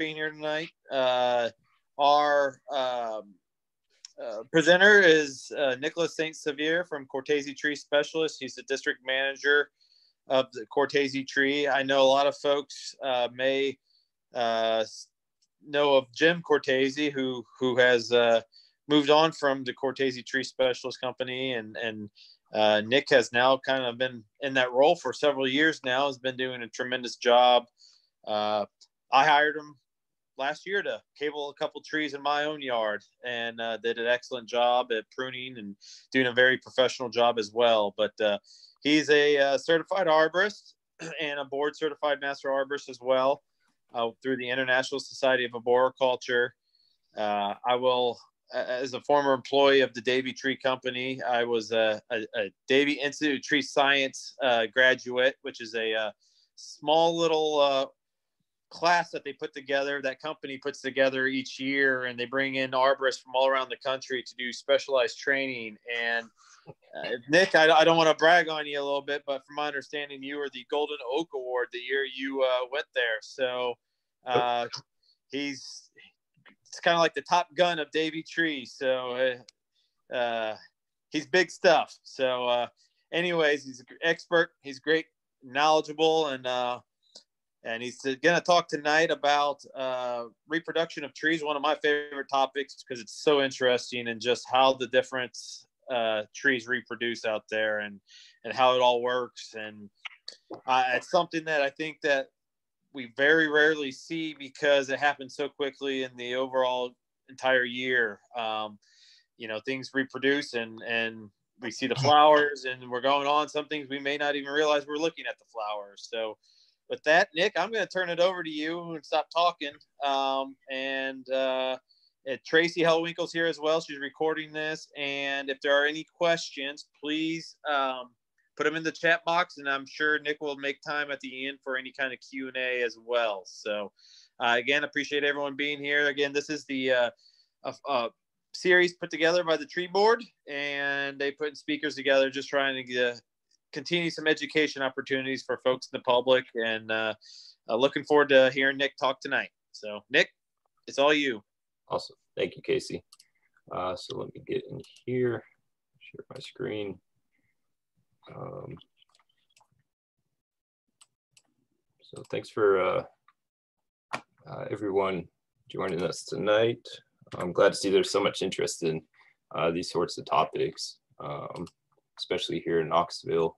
being here tonight. Uh, our um, uh, presenter is uh, Nicholas St. Sauveur from Cortese Tree Specialist. He's the district manager of the Cortese Tree. I know a lot of folks uh, may uh, know of Jim Cortese, who who has uh, moved on from the Cortese Tree Specialist Company, and and uh, Nick has now kind of been in that role for several years now. Has been doing a tremendous job. I hired him last year to cable a couple trees in my own yard and uh, did an excellent job at pruning and doing a very professional job as well. But uh, he's a uh, certified arborist and a board certified master arborist as well uh, through the International Society of Arboriculture. Uh, I will, as a former employee of the Davey Tree Company, I was a, a, a Davey Institute Tree Science uh, graduate, which is a, small little class that they put together that company puts together each year and they bring in arborists from all around the country to do specialized training. And uh, nick I, I, don't want to brag on you a little bit but from my understanding you were the golden oak award the year you uh, went there. So uh, he's it's kind of like the top gun of davey tree. So uh, uh, he's big stuff. So uh, anyways he's an expert. He's great knowledgeable and and he's going to talk tonight about uh, reproduction of trees, one of my favorite topics because it's so interesting and just how the different uh, trees reproduce out there and and how it all works. And uh, it's something that I think that we very rarely see because it happens so quickly in the overall entire year. Um, you know, things reproduce and and we see the flowers and we're going on. Some things we may not even realize we're looking at the flowers. So with that, Nick, I'm going to turn it over to you and stop talking. Um, and uh, Tracy Hellwinkle's here as well. She's recording this. And if there are any questions, please um, put them in the chat box, and I'm sure Nick will make time at the end for any kind of Q and A as well. So, uh, again, appreciate everyone being here. Again, this is the uh, a, a series put together by the Tree Board, and they put speakers together, just trying to get continue some education opportunities for folks in the public. And uh, uh, looking forward to hearing Nick talk tonight. So, Nick, it's all you. Awesome. Thank you, Casey. Uh, so let me get in here, share my screen. Um, so thanks for uh, uh, everyone joining us tonight. I'm glad to see there's so much interest in uh, these sorts of topics, um, especially here in Knoxville.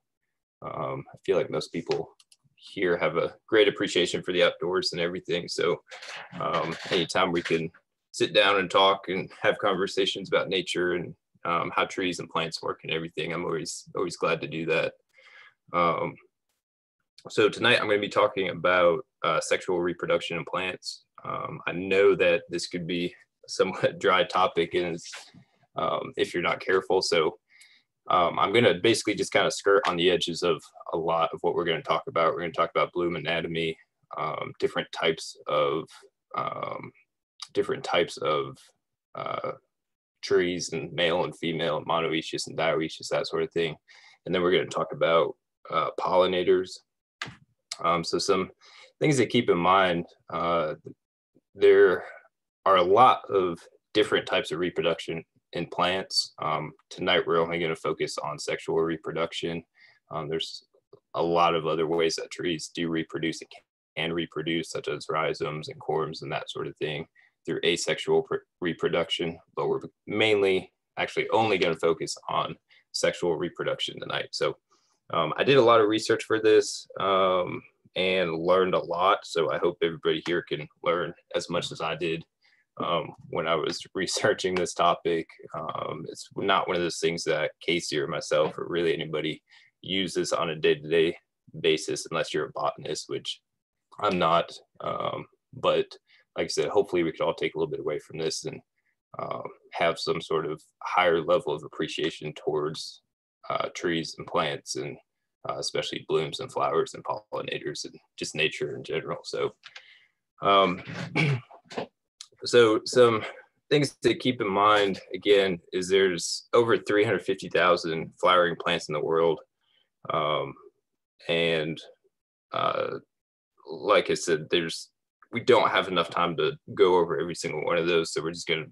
Um, I feel like most people here have a great appreciation for the outdoors and everything. So um, anytime we can sit down and talk and have conversations about nature and um, how trees and plants work and everything, I'm always always glad to do that. Um, so tonight I'm going to be talking about uh, sexual reproduction in plants. Um, I know that this could be a somewhat dry topic and um, if you're not careful. So um, I'm going to basically just kind of skirt on the edges of a lot of what we're going to talk about. We're going to talk about bloom anatomy, um, different types of um, different types of uh, trees and male and female, monoecious and dioecious, that sort of thing. And then we're going to talk about uh, pollinators. Um, so some things to keep in mind, uh, there are a lot of different types of reproduction in plants. Um, tonight, we're only going to focus on sexual reproduction. Um, there's a lot of other ways that trees do reproduce and can reproduce, such as rhizomes and corms and that sort of thing through asexual reproduction, but we're mainly actually only going to focus on sexual reproduction tonight. So um, I did a lot of research for this um, and learned a lot. So I hope everybody here can learn as much as I did um, when I was researching this topic. Um, it's not one of those things that Casey or myself or really anybody uses on a day-to-day basis unless you're a botanist, which I'm not. Um, but like I said, hopefully we could all take a little bit away from this and um, have some sort of higher level of appreciation towards uh, trees and plants and uh, especially blooms and flowers and pollinators and just nature in general. So um, So some things to keep in mind again is there's over 350,000 flowering plants in the world, um, and uh, like I said, there's we don't have enough time to go over every single one of those. So we're just going to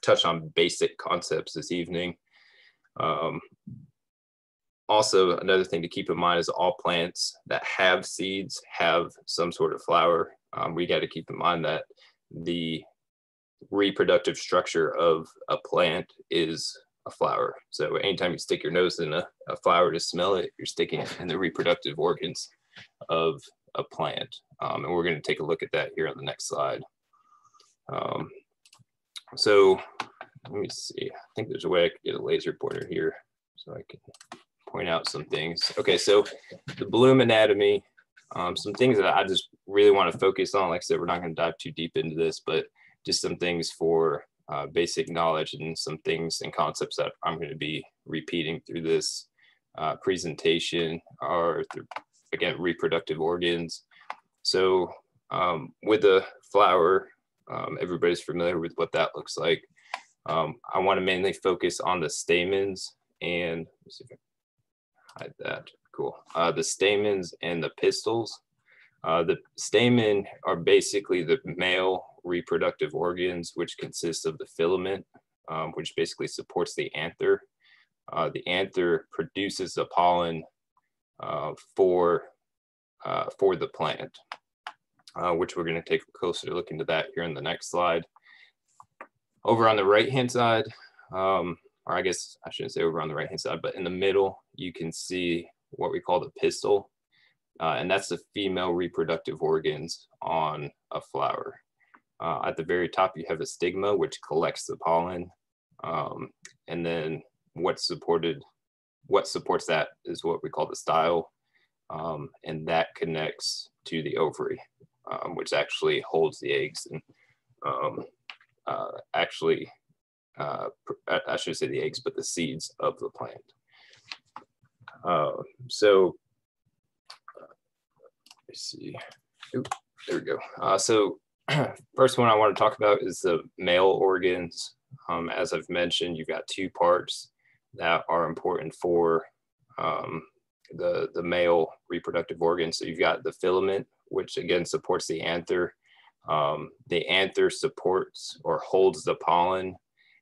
touch on basic concepts this evening. Um, also, another thing to keep in mind is all plants that have seeds have some sort of flower. Um, we got to keep in mind that the reproductive structure of a plant is a flower. So anytime you stick your nose in a, a flower to smell it, you're sticking it in the reproductive organs of a plant. Um, and we're going to take a look at that here on the next slide. Um, so let me see. I think there's a way I could get a laser pointer here so I can point out some things. Okay, so the bloom anatomy, um, some things that I just really want to focus on. Like I said, we're not going to dive too deep into this, but just some things for uh, basic knowledge and some things and concepts that I'm going to be repeating through this uh, presentation are through, again, reproductive organs. So um, with a flower, um, everybody's familiar with what that looks like. Um, I want to mainly focus on the stamens and hide that. Cool. Uh, the stamens and the pistils. Uh, the stamen are basically the male reproductive organs, which consists of the filament, um, which basically supports the anther. Uh, the anther produces the pollen uh, for, uh, for the plant, uh, which we're going to take a closer look into that here in the next slide. Over on the right-hand side, um, or I guess I shouldn't say over on the right-hand side, but in the middle, you can see what we call the pistil. Uh, and that's the female reproductive organs on a flower. Uh, at the very top, you have a stigma, which collects the pollen. Um, and then what supported, what supports that is what we call the style. Um, and that connects to the ovary, um, which actually holds the eggs and um, uh, actually, uh, I should say the eggs, but the seeds of the plant. Uh, so let me see. Oop, there we go. Uh, so first one I want to talk about is the male organs. Um, as I've mentioned, you've got two parts that are important for um, the, the male reproductive organs. So you've got the filament, which again supports the anther. Um, the anther supports or holds the pollen.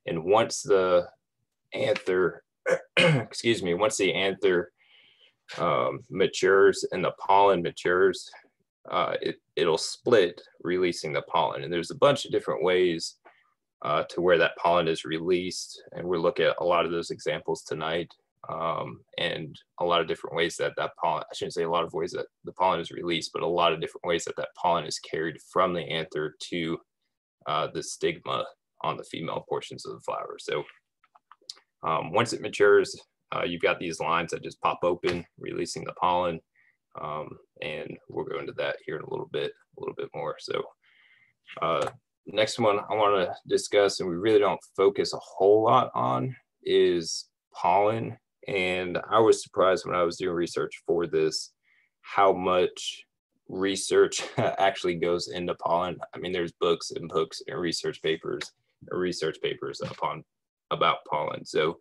And once the anther, excuse me, once the anther um, matures and the pollen matures, uh, it, it'll split, releasing the pollen. And there's a bunch of different ways uh, to where that pollen is released. And we'll look at a lot of those examples tonight um, and a lot of different ways that that pollen, I shouldn't say a lot of ways that the pollen is released, but a lot of different ways that that pollen is carried from the anther to uh, the stigma on the female portions of the flower. So um, once it matures, uh, you've got these lines that just pop open, releasing the pollen. Um, and we'll go into that here in a little bit, a little bit more. So uh, next one I want to discuss, and we really don't focus a whole lot on, is pollen. And I was surprised when I was doing research for this, how much research actually goes into pollen. I mean, there's books and books and research papers, research papers upon about pollen. So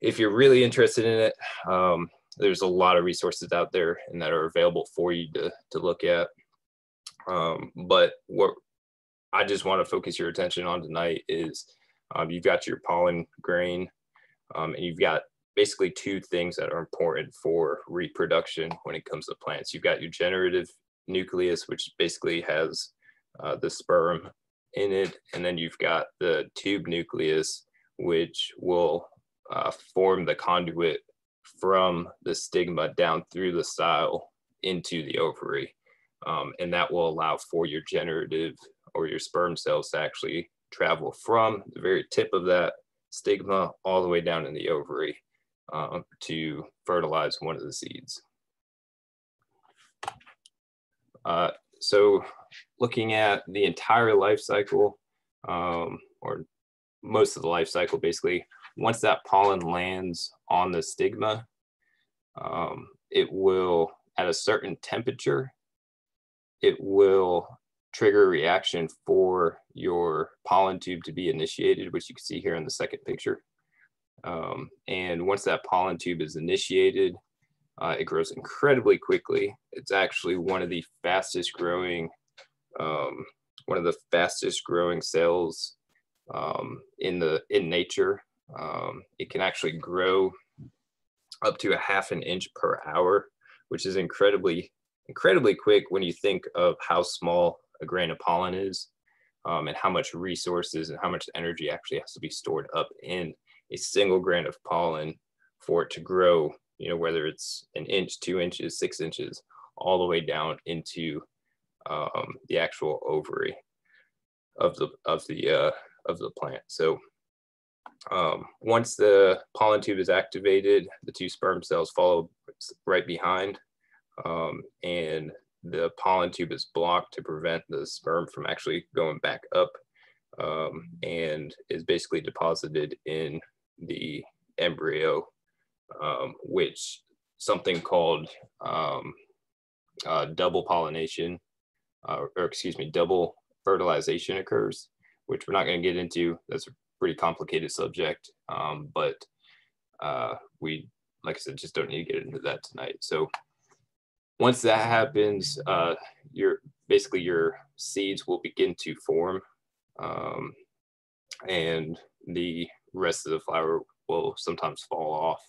if you're really interested in it, um, there's a lot of resources out there and that are available for you to, to look at. Um, but what I just want to focus your attention on tonight is um, you've got your pollen grain um, and you've got basically two things that are important for reproduction when it comes to plants. You've got your generative nucleus, which basically has uh, the sperm in it, and then you've got the tube nucleus, which will uh, form the conduit from the stigma down through the style into the ovary. Um, and that will allow for your generative or your sperm cells to actually travel from the very tip of that stigma all the way down in the ovary um, to fertilize one of the seeds. Uh, so looking at the entire life cycle um, or most of the life cycle basically once that pollen lands on the stigma, um, it will, at a certain temperature, it will trigger a reaction for your pollen tube to be initiated, which you can see here in the second picture. Um, and once that pollen tube is initiated, uh, it grows incredibly quickly. It's actually one of the fastest growing um, one of the fastest growing cells um, in the in nature. Um, it can actually grow up to a half an inch per hour, which is incredibly incredibly quick when you think of how small a grain of pollen is um, and how much resources and how much energy actually has to be stored up in a single grain of pollen for it to grow, you know, whether it's an inch, two inches, six inches, all the way down into um, the actual ovary of the of the uh, of the plant. So um, once the pollen tube is activated, the two sperm cells follow right behind, um, and the pollen tube is blocked to prevent the sperm from actually going back up, um, and is basically deposited in the embryo, um, which something called um, uh, double pollination, uh, or excuse me, double fertilization occurs, which we're not going to get into. That's pretty complicated subject, um, but uh, we, like I said, just don't need to get into that tonight. So once that happens, uh, your basically your seeds will begin to form, um, and the rest of the flower will sometimes fall off,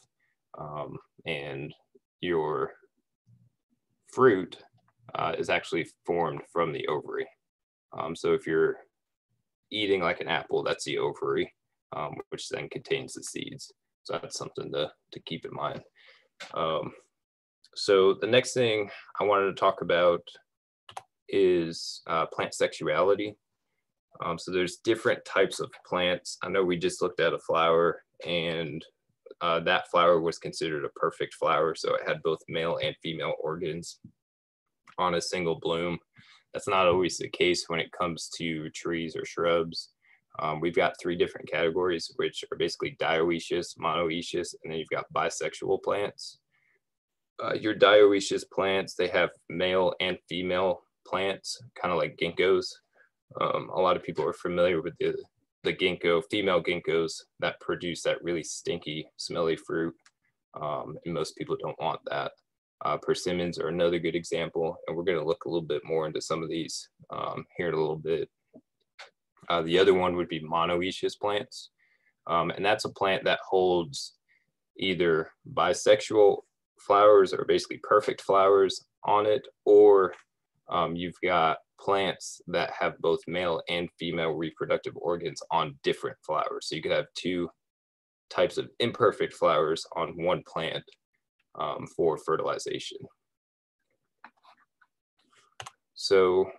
um, and your fruit uh, is actually formed from the ovary. Um, so if you're eating like an apple, that's the ovary, um, which then contains the seeds. So that's something to, to keep in mind. Um, so the next thing I wanted to talk about is uh, plant sexuality. Um, so there's different types of plants. I know we just looked at a flower and uh, that flower was considered a perfect flower. So it had both male and female organs on a single bloom. That's not always the case when it comes to trees or shrubs. Um, we've got three different categories, which are basically dioecious, monoecious, and then you've got bisexual plants. Uh, your dioecious plants, they have male and female plants, kind of like ginkgos. Um, a lot of people are familiar with the, the ginkgo, female ginkgos that produce that really stinky, smelly fruit. Um, and most people don't want that. Uh, persimmons are another good example, and we're going to look a little bit more into some of these um, here in a little bit. Uh, the other one would be monoecious plants, um, and that's a plant that holds either bisexual flowers or basically perfect flowers on it, or um, you've got plants that have both male and female reproductive organs on different flowers. So you could have two types of imperfect flowers on one plant um, for fertilization. So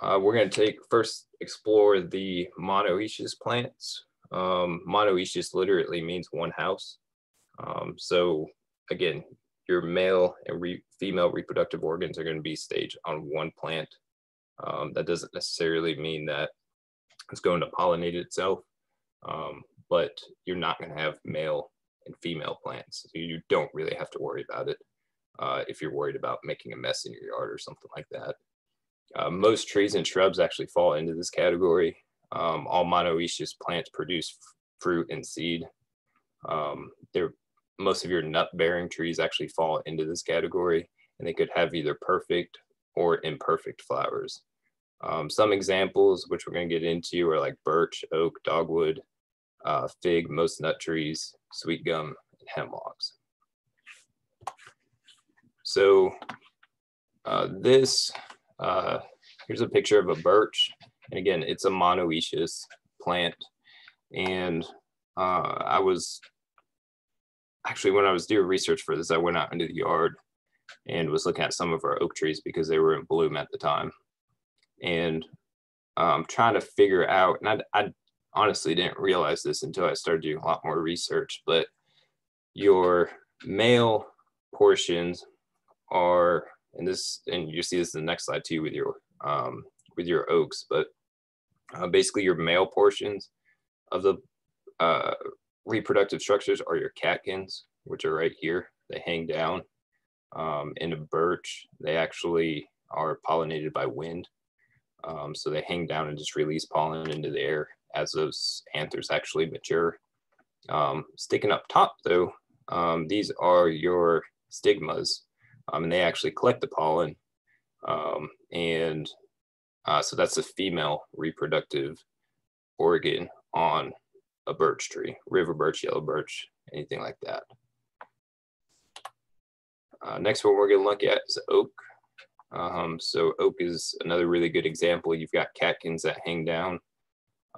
uh, we're going to take first explore the monoecious plants. Um, monoecious literally means one house. Um, so again, your male and re female reproductive organs are going to be staged on one plant. Um, that doesn't necessarily mean that it's going to pollinate itself, um, but you're not going to have male female plants. So you don't really have to worry about it uh, if you're worried about making a mess in your yard or something like that. Uh, most trees and shrubs actually fall into this category. Um, all monoecious plants produce fruit and seed. Um, most of your nut-bearing trees actually fall into this category, and they could have either perfect or imperfect flowers. Um, some examples, which we're going to get into, are like birch, oak, dogwood, uh, fig, most nut trees, sweet gum, and hemlocks. So uh, this, uh, here's a picture of a birch. And again, it's a monoecious plant. And uh, I was, actually when I was doing research for this, I went out into the yard and was looking at some of our oak trees because they were in bloom at the time. And I'm um, trying to figure out, and I, I honestly didn't realize this until I started doing a lot more research, but your male portions are, and this, and you see this in the next slide too with your, um, with your oaks, but uh, basically your male portions of the uh, reproductive structures are your catkins, which are right here. They hang down. Um, in a birch, they actually are pollinated by wind. Um, so they hang down and just release pollen into the air as those anthers actually mature. Um, sticking up top though, um, these are your stigmas um, and they actually collect the pollen. Um, and Uh, so that's a female reproductive organ on a birch tree, river birch, yellow birch, anything like that. Uh, next one we're to look at is oak. Um, so oak is another really good example. You've got catkins that hang down.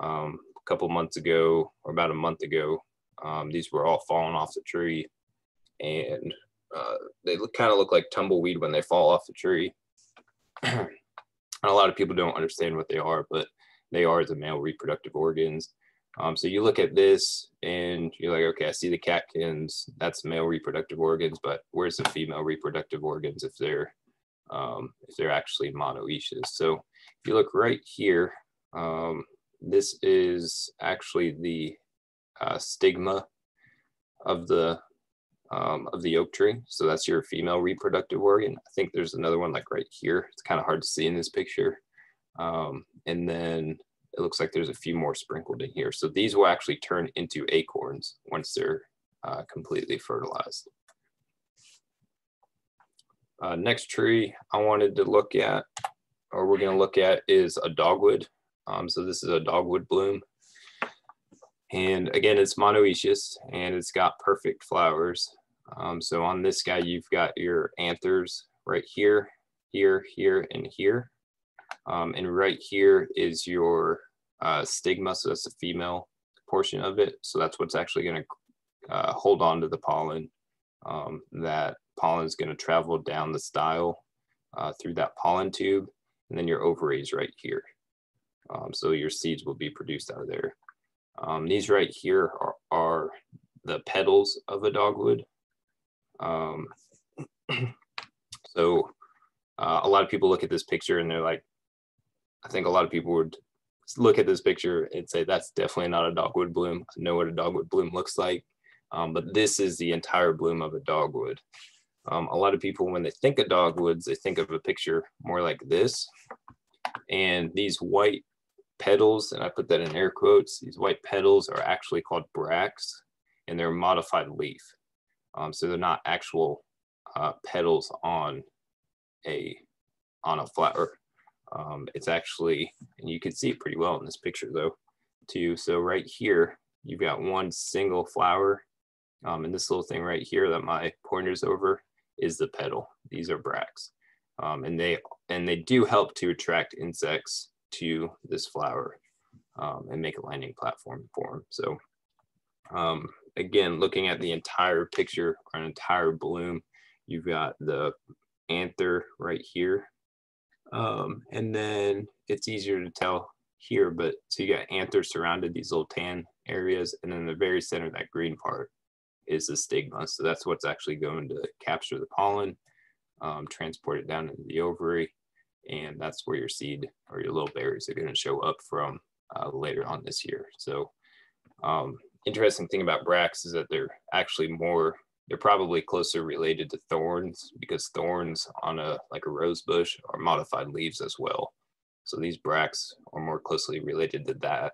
Um, a couple months ago, or about a month ago, um, these were all falling off the tree, and uh, they kind of look like tumbleweed when they fall off the tree. and a lot of people don't understand what they are, but they are the male reproductive organs. Um, so you look at this and you're like, okay, I see the catkins, that's male reproductive organs, but where's the female reproductive organs if they're um, if they're actually monoecious? So if you look right here, um, this is actually the uh, stigma of the um, of the oak tree. So that's your female reproductive organ. I think there's another one like right here. It's kind of hard to see in this picture. Um, and then it looks like there's a few more sprinkled in here. So these will actually turn into acorns once they're uh, completely fertilized. Uh, next tree I wanted to look at, or we're going to look at, is a dogwood. Um, so this is a dogwood bloom. And again, it's monoecious and it's got perfect flowers. Um, so on this guy, you've got your anthers right here, here, here, and here. Um, and right here is your uh, stigma, so that's the female portion of it. So that's what's actually going to uh, hold on to the pollen. Um, that pollen is going to travel down the style uh, through that pollen tube, and then your ovaries right here. Um, so your seeds will be produced out of there. Um, these right here are, are, the petals of a dogwood. Um, so uh, a lot of people look at this picture and they're like, I think a lot of people would look at this picture and say that's definitely not a dogwood bloom. I know what a dogwood bloom looks like, um, but this is the entire bloom of a dogwood. Um, a lot of people, when they think of dogwoods, they think of a picture more like this. And these white petals, and I put that in air quotes, these white petals are actually called bracts and they're modified leaf. Um, so they're not actual uh, petals on a on a flower. Um, it's actually, and you can see it pretty well in this picture though, too. So right here, you've got one single flower. Um, and this little thing right here that my pointer's over is the petal. These are bracts. Um, and they and they do help to attract insects to this flower um, and make a landing platform for them. So um, again, looking at the entire picture or an entire bloom, you've got the anther right here um, and then it's easier to tell here, but so you got anthers surrounded these little tan areas. And then the very center, that green part is the stigma. So that's what's actually going to capture the pollen, um, transport it down into the ovary. And that's where your seed or your little berries are going to show up from uh, later on this year. So um, interesting thing about bracts is that they're actually more they're probably closer related to thorns because thorns on a like a rose bush are modified leaves as well. So these bracts are more closely related to that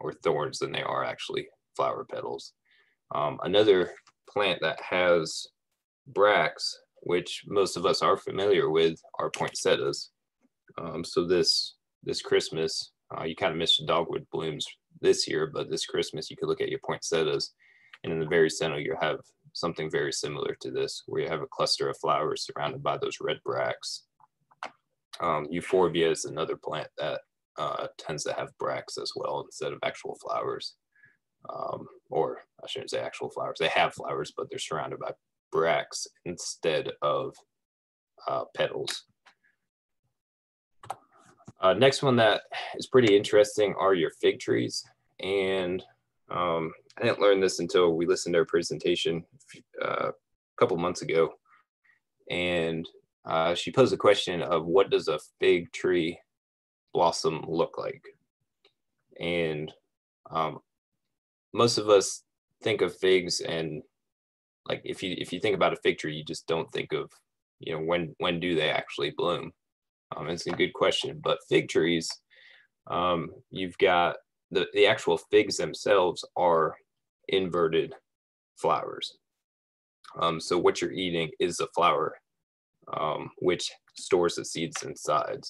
or thorns than they are actually flower petals. Um, another plant that has bracts, which most of us are familiar with, are poinsettias. Um, so this this Christmas, uh, you kind of missed the dogwood blooms this year, but this Christmas you could look at your poinsettias, and in the very center you have something very similar to this, where you have a cluster of flowers surrounded by those red bracts. Um, euphorbia is another plant that uh, tends to have bracts as well instead of actual flowers. Um, or I shouldn't say actual flowers. They have flowers, but they're surrounded by bracts instead of uh, petals. Uh, next one that is pretty interesting are your fig trees. And um, I didn't learn this until we listened to her presentation uh, a couple months ago. And uh, she posed a question of what does a fig tree blossom look like? And um, most of us think of figs and like if you if you think about a fig tree, you just don't think of you know when when do they actually bloom? Um, it's a good question, but fig trees, um, you've got the the actual figs themselves are inverted flowers. Um, so what you're eating is the flower, um, which stores the seeds inside.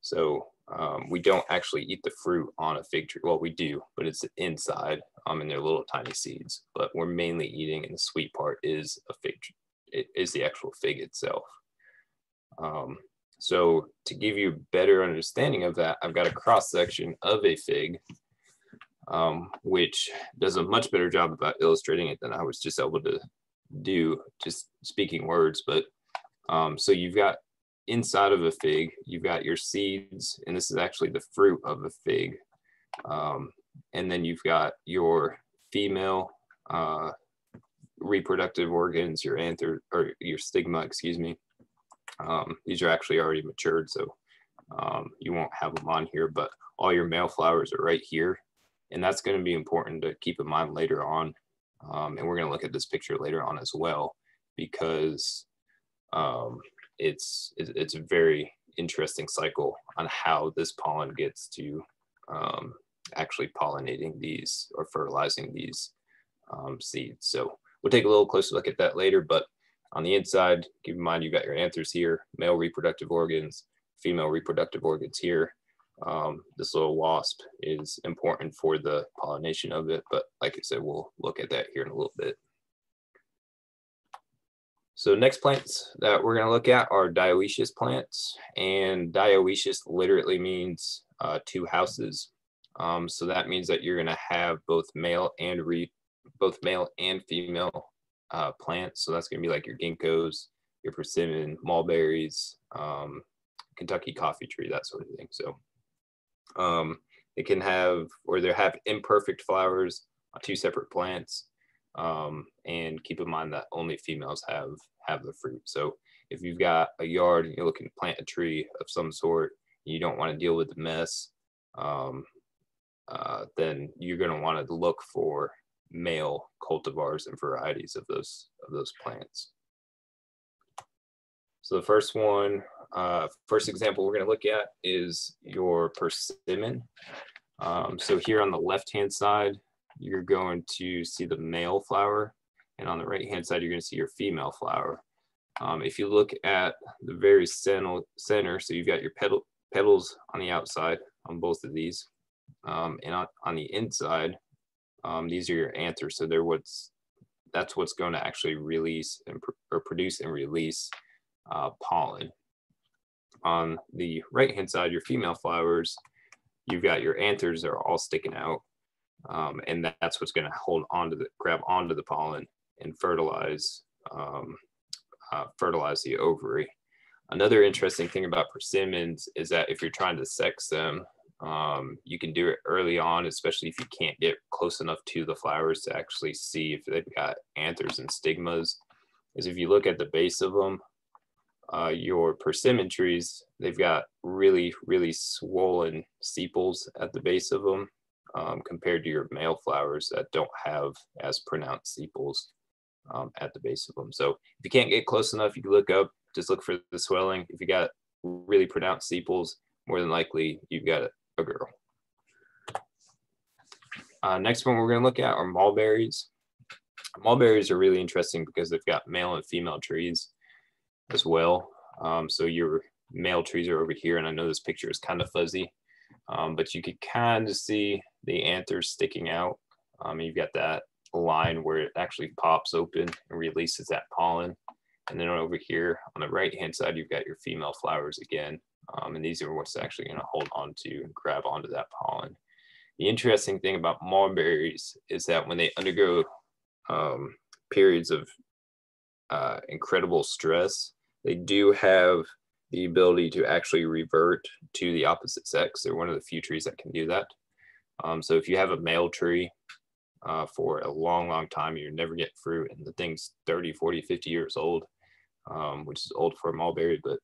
So Um, we don't actually eat the fruit on a fig tree. Well, we do, but it's inside um, and they're little tiny seeds. But we're mainly eating, and the sweet part is a fig. It is the actual fig itself. Um, so to give you a better understanding of that, I've got a cross section of a fig, um, which does a much better job about illustrating it than I was just able to do just speaking words. But um, so you've got inside of a fig, you've got your seeds, and this is actually the fruit of a fig. Um, and then you've got your female uh, reproductive organs, your anther or your stigma, excuse me. Um, these are actually already matured, so um, you won't have them on here, but all your male flowers are right here. And that's going to be important to keep in mind later on. Um, and we're going to look at this picture later on as well, because um, it's, it's a very interesting cycle on how this pollen gets to um, actually pollinating these or fertilizing these um, seeds. So we'll take a little closer look at that later, but on the inside, keep in mind you've got your anthers here, male reproductive organs, female reproductive organs here. Um, this little wasp is important for the pollination of it, but like I said, we'll look at that here in a little bit. So next plants that we're going to look at are dioecious plants, and dioecious literally means uh, two houses. Um, so that means that you're going to have both male and re both male and female uh, plants. So that's going to be like your ginkgos, your persimmon, mulberries, um, Kentucky coffee tree, that sort of thing. So um, it can have, or they have imperfect flowers on two separate plants. Um, and keep in mind that only females have have the fruit. So if you've got a yard and you're looking to plant a tree of some sort, you don't want to deal with the mess, um, uh, then you're going to want to look for male cultivars and varieties of those of those plants. So the first one, uh, first example we're going to look at is your persimmon. Um, so here on the left-hand side, you're going to see the male flower, and on the right-hand side, you're going to see your female flower. Um, if you look at the very center, center, so you've got your petal, petals on the outside on both of these, um, and on, on the inside, um, these are your anthers. So they're what's that's what's going to actually release and pr or produce and release uh, pollen. On the right hand side, your female flowers, you've got your anthers are all sticking out, um, and that's what's going to hold onto the grab onto the pollen and fertilize um, uh, fertilize the ovary. Another interesting thing about persimmons is that if you're trying to sex them, um, you can do it early on, especially if you can't get close enough to the flowers to actually see if they've got anthers and stigmas. Is if you look at the base of them, uh, your persimmon trees, they've got really, really swollen sepals at the base of them um, compared to your male flowers that don't have as pronounced sepals um, at the base of them. So if you can't get close enough, you can look up, just look for the swelling. If you got really pronounced sepals, more than likely you've got a girl. Uh, next one we're going to look at are mulberries. Mulberries are really interesting because they've got male and female trees as well. Um, so your male trees are over here, and I know this picture is kind of fuzzy, um, but you could kind of see the anthers sticking out. Um, you've got that line where it actually pops open and releases that pollen. And then over here on the right hand side, you've got your female flowers again. Um, and these are what's actually going to hold on to and grab onto that pollen. The interesting thing about mulberries is that when they undergo um, periods of uh, incredible stress, they do have the ability to actually revert to the opposite sex. They're one of the few trees that can do that. Um, so if you have a male tree uh, for a long, long time, you never get fruit, and the thing's 30, 40, 50 years old, um, which is old for a mulberry, but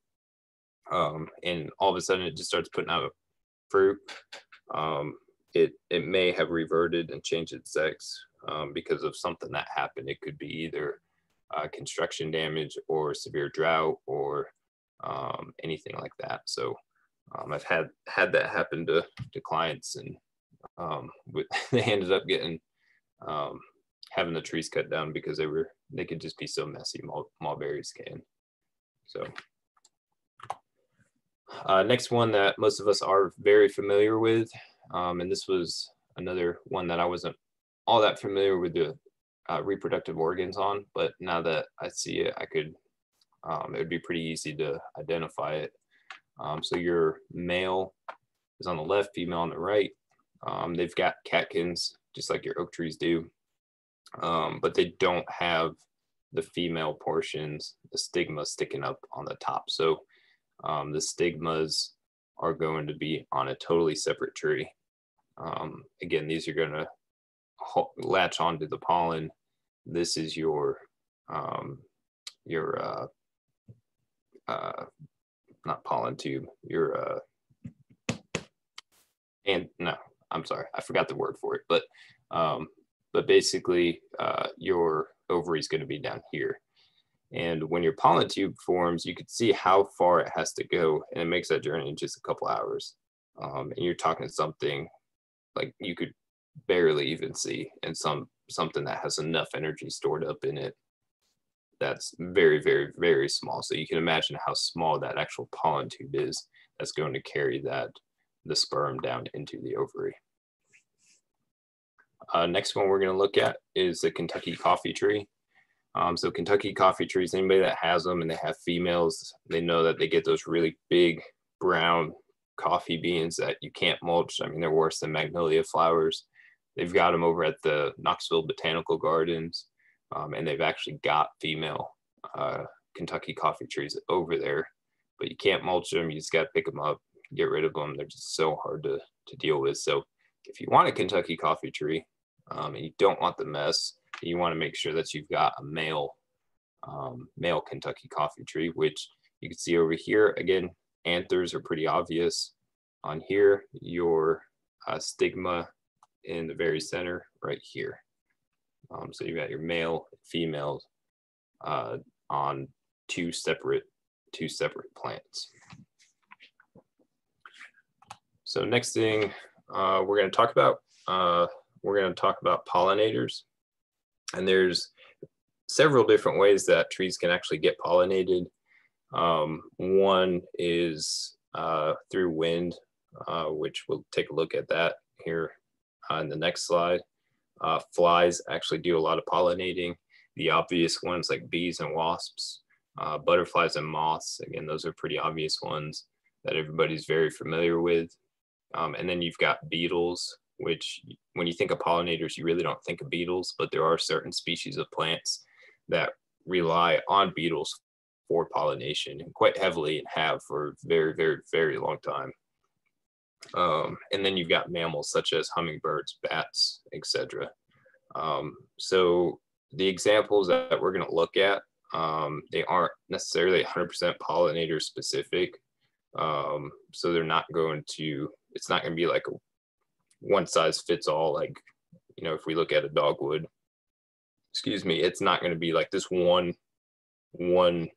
um, and all of a sudden it just starts putting out fruit, um, it it may have reverted and changed its sex um, because of something that happened. It could be either uh, construction damage or severe drought or um, anything like that. So um, I've had had that happen to to clients, and um, with, they ended up getting um, having the trees cut down because they were they could just be so messy. Mul- mulberries can. So Uh, next one that most of us are very familiar with, um, and this was another one that I wasn't all that familiar with the uh, reproductive organs on, but now that I see it, I could, um, it would be pretty easy to identify it. Um, so your male is on the left, female on the right. Um, they've got catkins, just like your oak trees do, um, but they don't have the female portions, the stigma sticking up on the top. So um, the stigmas are going to be on a totally separate tree. Um, again, these are going to latch onto the pollen. This is your um, your uh, uh, not pollen tube. Your uh, and no, I'm sorry, I forgot the word for it. But um, but basically, uh, your ovary is going to be down here. And when your pollen tube forms, you can see how far it has to go, and it makes that journey in just a couple hours. Um, and you're talking something like you could barely even see, and some something that has enough energy stored up in it that's very, very, very small. So you can imagine how small that actual pollen tube is that's going to carry that the sperm down into the ovary. Uh, next one we're going to look at is the Kentucky coffee tree. Um, so Kentucky coffee trees, anybody that has them and they have females, they know that they get those really big brown coffee beans that you can't mulch. I mean, they're worse than magnolia flowers. They've got them over at the Knoxville Botanical Gardens, um, and they've actually got female uh, Kentucky coffee trees over there, but you can't mulch them. You just got to pick them up, get rid of them. They're just so hard to, to deal with. So if you want a Kentucky coffee tree um, and you don't want the mess, you want to make sure that you've got a male um, male Kentucky coffee tree, which you can see over here. Again, anthers are pretty obvious. On here, your uh, stigma in the very center right here. Um, so you've got your male, females uh, on two separate two separate plants. So next thing uh, we're going to talk about, uh, we're going to talk about pollinators. And there's several different ways that trees can actually get pollinated. Um, one is uh, through wind, uh, which we'll take a look at that here on the next slide. Uh, flies actually do a lot of pollinating. The obvious ones like bees and wasps, uh, butterflies and moths, again, those are pretty obvious ones that everybody's very familiar with. Um, and then you've got beetles, which when you think of pollinators, you really don't think of beetles, but there are certain species of plants that rely on beetles for pollination and quite heavily and have for very, very, very long time. Um, and then you've got mammals such as hummingbirds, bats, etc. Um, so the examples that we're going to look at, um, they aren't necessarily 100% pollinator specific. Um, so they're not going to, it's not going to be like a one size fits all. Like, you know, if we look at a dogwood, excuse me, it's not going to be like this one, one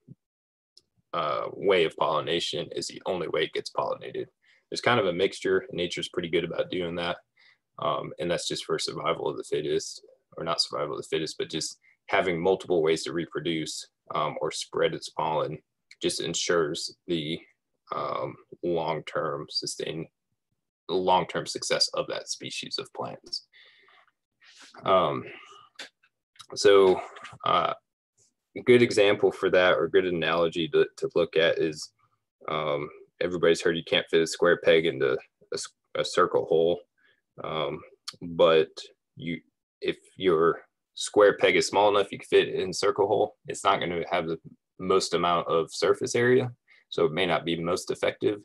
uh, way of pollination is the only way it gets pollinated. There's kind of a mixture. Nature's pretty good about doing that. Um, and that's just for survival of the fittest, or not survival of the fittest, but just having multiple ways to reproduce um, or spread its pollen just ensures the um, long-term sustain long-term success of that species of plants. Um, so uh, a good example for that or good analogy to, to look at is um, everybody's heard you can't fit a square peg into a, a circle hole. Um, but you if your square peg is small enough you can fit it in circle hole. It's not going to have the most amount of surface area so it may not be most effective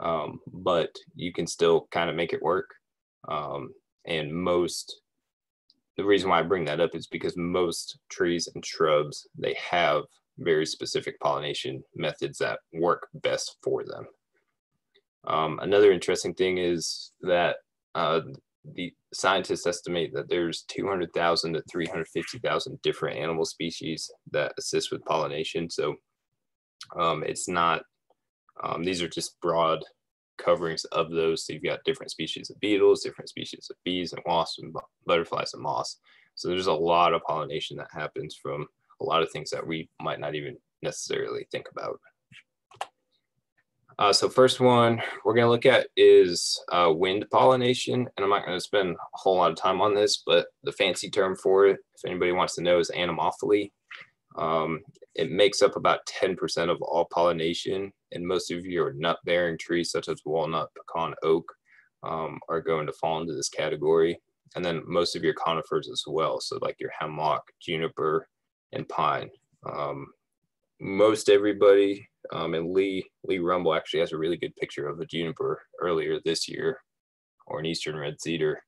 um, but you can still kind of make it work um, and most the reason why I bring that up is because most trees and shrubs, they have very specific pollination methods that work best for them. Um, another interesting thing is that uh, the scientists estimate that there's 200,000 to 350,000 different animal species that assist with pollination. So um, it's not, um, these are just broad coverings of those. So you've got different species of beetles, different species of bees and wasps and butterflies and moths. So there's a lot of pollination that happens from a lot of things that we might not even necessarily think about. Uh, so first one we're going to look at is uh, wind pollination. And I'm not going to spend a whole lot of time on this, but the fancy term for it, if anybody wants to know, is anemophily. Um, it makes up about 10% of all pollination. And most of your nut-bearing trees, such as walnut, pecan, oak, um, are going to fall into this category. And then most of your conifers as well. So like your hemlock, juniper, and pine. Um, most everybody um, and Lee Lee Rumble actually has a really good picture of a juniper earlier this year, or an eastern red cedar,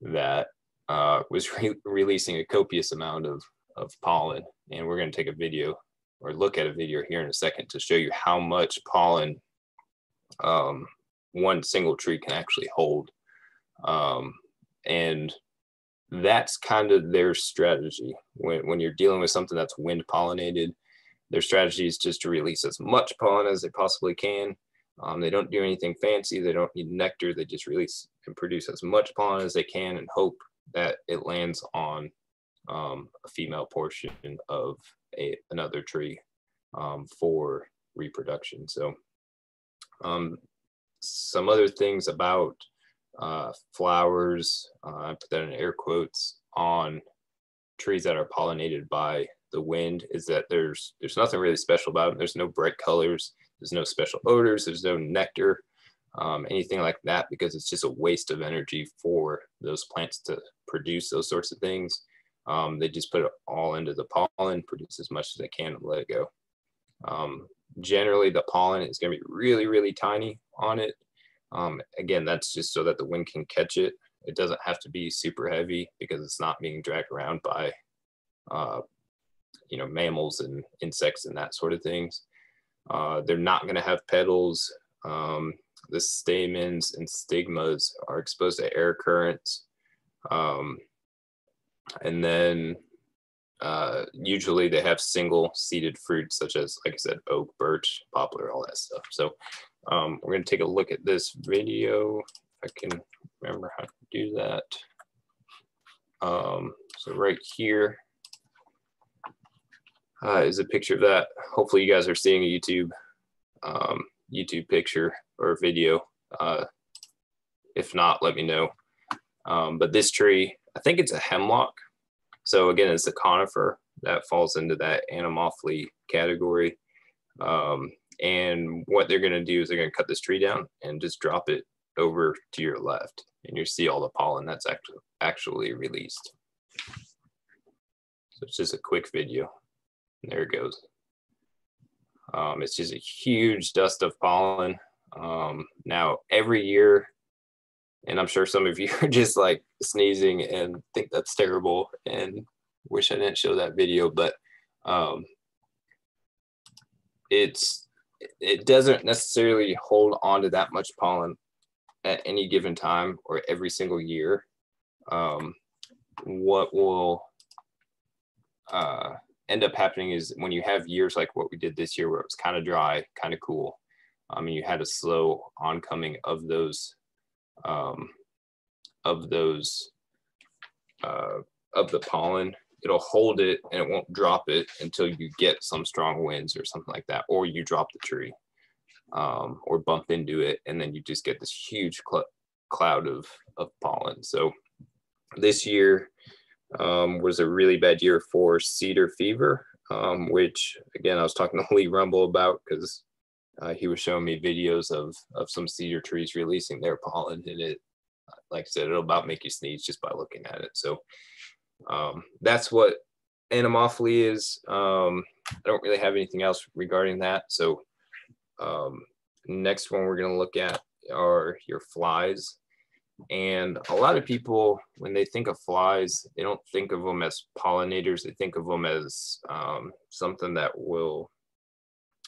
that uh, was re releasing a copious amount of of pollen. And we're going to take a video or look at a video here in a second to show you how much pollen um, one single tree can actually hold. Um, and that's kind of their strategy when, when you're dealing with something that's wind pollinated their strategy is just to release as much pollen as they possibly can. Um, they don't do anything fancy. They don't need nectar. They just release and produce as much pollen as they can and hope that it lands on um, a female portion of a, another tree um, for reproduction. So um, some other things about uh, flowers, uh, I put that in air quotes, on trees that are pollinated by the wind is that there's there's nothing really special about them. There's no bright colors. There's no special odors. There's no nectar, um, anything like that, because it's just a waste of energy for those plants to produce those sorts of things. Um, they just put it all into the pollen, produce as much as they can, and let it go. Um, generally, the pollen is going to be really, really tiny on it. Um, again, that's just so that the wind can catch it. It doesn't have to be super heavy because it's not being dragged around by uh, you know mammals and insects and that sort of things. Uh, they're not going to have petals. Um, the stamens and stigmas are exposed to air currents. Um, and then uh, usually they have single seeded fruits such as, like I said, oak, birch, poplar, all that stuff. So um, we're going to take a look at this video. I can remember how to do that. Um, so right here, uh, is a picture of that. Hopefully you guys are seeing a YouTube um, YouTube picture or video. Uh, if not, let me know. Um, but this tree, I think it's a hemlock. So again, it's a conifer that falls into that anemophily category. Um, and what they're going to do is they're going to cut this tree down and just drop it over to your left, and you see all the pollen that's actually actually released. So it's just a quick video. There it goes. Um, it's just a huge dust of pollen. Um, now, every year, and I'm sure some of you are just like sneezing and think that's terrible and wish I didn't show that video, but um, it's it doesn't necessarily hold on to that much pollen at any given time or every single year. Um, what will uh, end up happening is when you have years like what we did this year, where it was kind of dry, kind of cool, I mean, you had a slow oncoming of those, um, of those, uh, of the pollen. It'll hold it and it won't drop it until you get some strong winds or something like that, or you drop the tree, um, or bump into it, and then you just get this huge cl cloud of of pollen. So this year, um, was a really bad year for cedar fever, um, which again, I was talking to Lee Rumble about because uh, he was showing me videos of, of some cedar trees releasing their pollen and it, like I said, it'll about make you sneeze just by looking at it. So um, that's what anemophily is. Um, I don't really have anything else regarding that. So um, next one we're going to look at are your flies. And a lot of people, when they think of flies, they don't think of them as pollinators. They think of them as um, something that will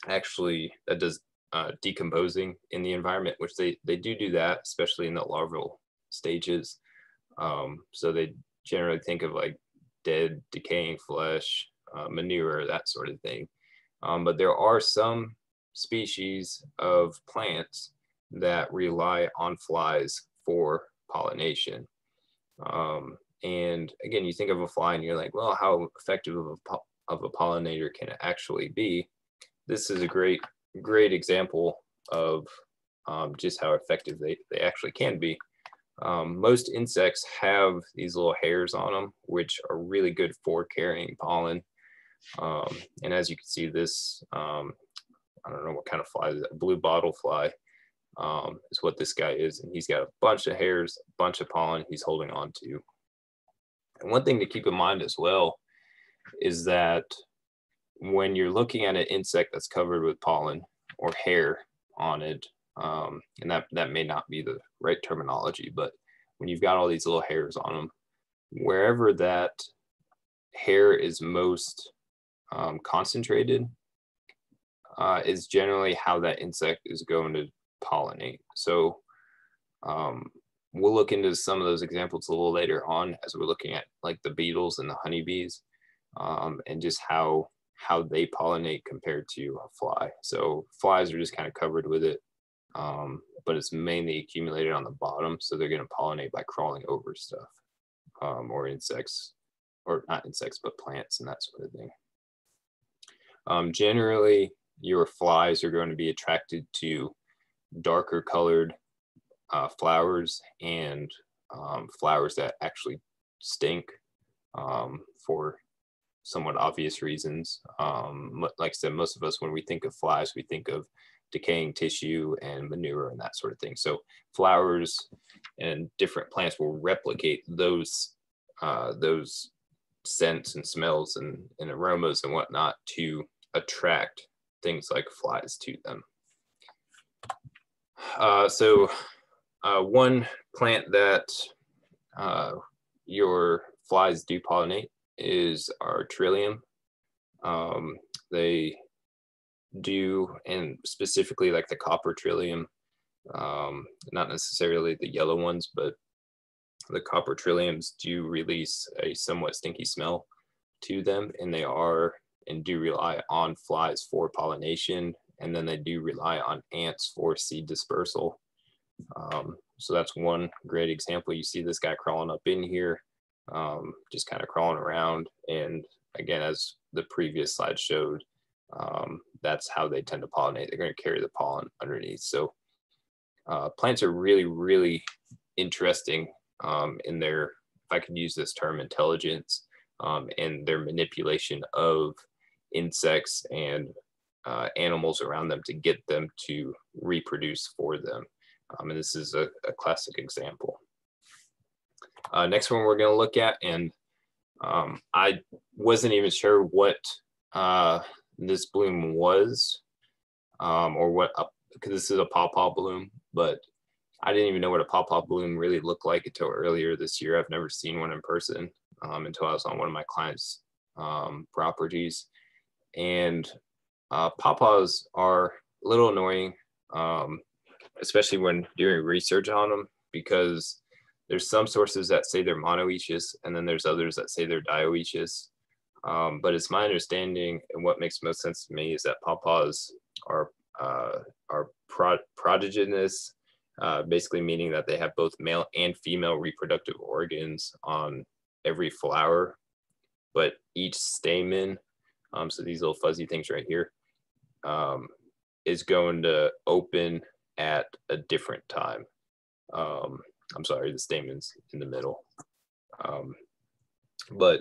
actually that does uh, decomposing in the environment, which they they do do that, especially in the larval stages. Um, so they generally think of like dead, decaying flesh, uh, manure, that sort of thing. Um, but there are some species of plants that rely on flies for pollination. Um, and again, you think of a fly and you're like, well, how effective of a, of a pollinator can it actually be? This is a great, great example of um, just how effective they, they actually can be. Um, most insects have these little hairs on them, which are really good for carrying pollen. Um, and as you can see, this, um, I don't know what kind of fly, is that, blue bottle fly um, is what this guy is. And he's got a bunch of hairs, a bunch of pollen he's holding on to. And one thing to keep in mind as well is that when you're looking at an insect that's covered with pollen or hair on it, um, and that, that may not be the right terminology, but when you've got all these little hairs on them, wherever that hair is most um, concentrated uh, is generally how that insect is going to pollinate. So um, we'll look into some of those examples a little later on as we're looking at like the beetles and the honeybees um, and just how how they pollinate compared to a fly. So flies are just kind of covered with it, um, but it's mainly accumulated on the bottom. So they're going to pollinate by crawling over stuff um, or insects, or not insects, but plants and that sort of thing. Um, generally, your flies are going to be attracted to darker colored uh, flowers and um, flowers that actually stink um, for somewhat obvious reasons. Um, like I said, most of us, when we think of flies, we think of decaying tissue and manure and that sort of thing. So flowers and different plants will replicate those uh, those scents and smells and, and aromas and whatnot to attract things like flies to them. Uh, so uh, one plant that uh, your flies do pollinate is our trillium. Um, they do, and specifically like the copper trillium, um, not necessarily the yellow ones, but the copper trilliums do release a somewhat stinky smell to them, and they are and do rely on flies for pollination, and then they do rely on ants for seed dispersal. Um, so that's one great example. You see this guy crawling up in here, um, just kind of crawling around. And again, as the previous slide showed, um, that's how they tend to pollinate. They're going to carry the pollen underneath. So uh, plants are really, really interesting um, in their, if I could use this term, intelligence um, and their manipulation of insects and uh, animals around them to get them to reproduce for them. Um, and this is a, a classic example. Uh, next one we're going to look at, and um, I wasn't even sure what uh, this bloom was, um, or what, because this is a pawpaw bloom, but I didn't even know what a pawpaw bloom really looked like until earlier this year. I've never seen one in person um, until I was on one of my clients' um, properties. And uh, pawpaws are a little annoying, um, especially when doing research on them, because there's some sources that say they're monoecious, and then there's others that say they're dioecious. Um, but it's my understanding, and what makes most sense to me is that pawpaws are uh, are pro- uh, basically meaning that they have both male and female reproductive organs on every flower, but each stamen, um, so these little fuzzy things right here, um, is going to open at a different time. Um, I'm sorry, the stamen's in the middle. Um, but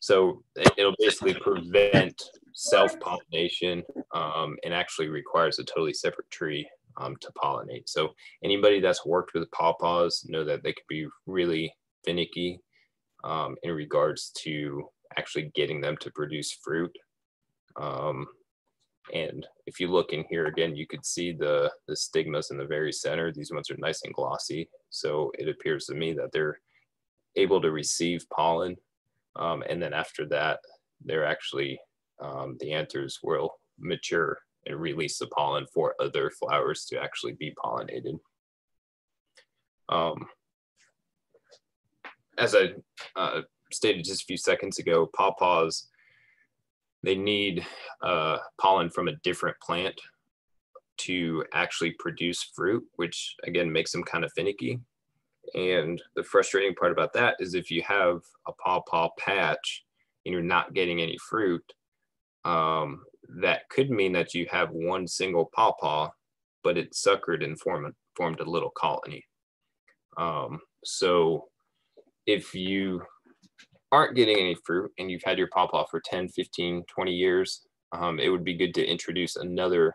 so it'll basically prevent self-pollination um, and actually requires a totally separate tree um, to pollinate. So anybody that's worked with pawpaws know that they can be really finicky um, in regards to actually getting them to produce fruit. Um, and if you look in here again, you could see the, the stigmas in the very center. These ones are nice and glossy. So it appears to me that they're able to receive pollen. Um, and then after that, they're actually, um, the anthers will mature and release the pollen for other flowers to actually be pollinated. Um, as I uh, stated just a few seconds ago, pawpaws they need uh, pollen from a different plant to actually produce fruit, which again makes them kind of finicky. And the frustrating part about that is if you have a pawpaw patch and you're not getting any fruit, um, that could mean that you have one single pawpaw but it suckered and formed, formed a little colony. Um, so if you aren't getting any fruit and you've had your pawpaw for 10, 15, 20 years, um, it would be good to introduce another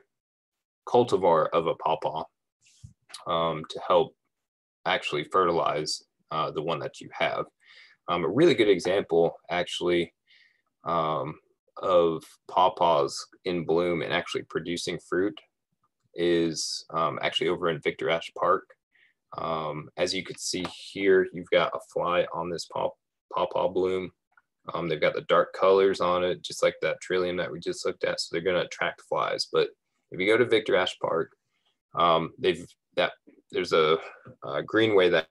cultivar of a pawpaw um, to help actually fertilize uh, the one that you have. Um, a really good example, actually, um, of pawpaws in bloom and actually producing fruit is um, actually over in Victor Ashe Park. Um, as you can see here, you've got a fly on this paw, pawpaw bloom. Um, they've got the dark colors on it, just like that trillium that we just looked at. So they're going to attract flies. But if you go to Victor Ashe Park, um, they've that there's a, a, greenway that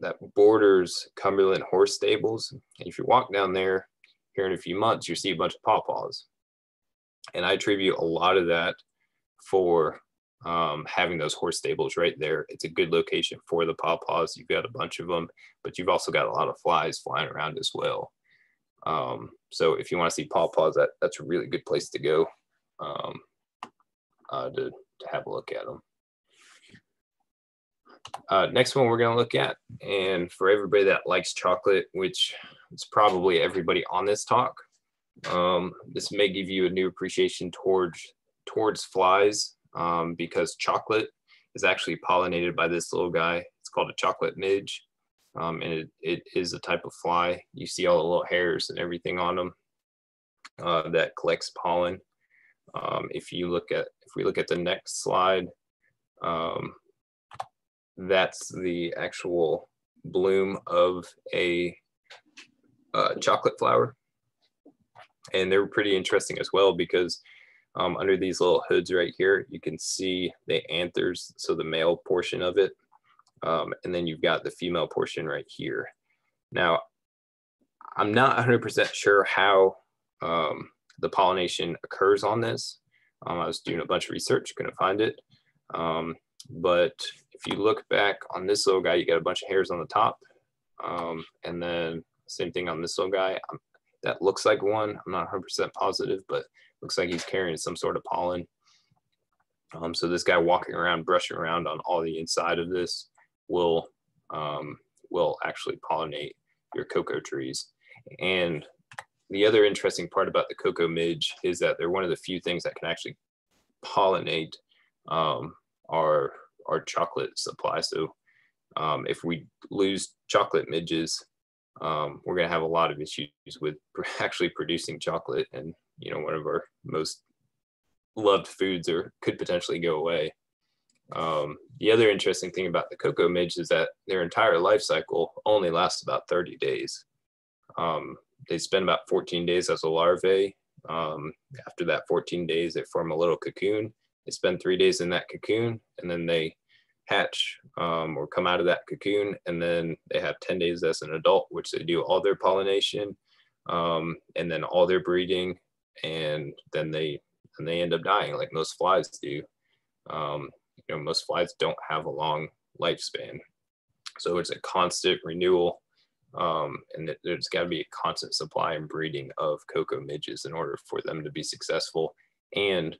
that borders Cumberland Horse Stables. And if you walk down there here in a few months, you see a bunch of pawpaws. And I attribute a lot of that for um, having those horse stables right there. It's a good location for the pawpaws. You've got a bunch of them, but you've also got a lot of flies flying around as well. Um, so if you want to see pawpaws, that, that's a really good place to go um, uh, to, to have a look at them. Uh, next one we're going to look at, and for everybody that likes chocolate, which is probably everybody on this talk, um, this may give you a new appreciation towards towards flies um, because chocolate is actually pollinated by this little guy. It's called a chocolate midge, um, and it, it is a type of fly. You see all the little hairs and everything on them uh, that collects pollen. Um, if you look at, if we look at the next slide, um, that's the actual bloom of a uh, chocolate flower. And they're pretty interesting as well because um, under these little hoods right here, you can see the anthers, so the male portion of it. Um, and then you've got the female portion right here. Now, I'm not 100% sure how um, the pollination occurs on this. Um, I was doing a bunch of research, couldn't find it. Um, but if you look back on this little guy, you got a bunch of hairs on the top. Um, and then same thing on this little guy. That looks like one. I'm not 100% positive, but looks like he's carrying some sort of pollen. Um, so this guy walking around, brushing around on all the inside of this will um, will actually pollinate your cocoa trees. And the other interesting part about the cocoa midge is that they're one of the few things that can actually pollinate um, our our chocolate supply. So um, if we lose chocolate midges, um, we're going to have a lot of issues with actually producing chocolate and you know one of our most loved foods or could potentially go away. Um, the other interesting thing about the cocoa midge is that their entire life cycle only lasts about 30 days. Um, they spend about 14 days as a larvae. Um, after that 14 days they form a little cocoon. They spend three days in that cocoon and then they hatch um, or come out of that cocoon and then they have 10 days as an adult which they do all their pollination um, and then all their breeding and then they and they end up dying like most flies do um, you know most flies don't have a long lifespan so it's a constant renewal um, and there's got to be a constant supply and breeding of cocoa midges in order for them to be successful and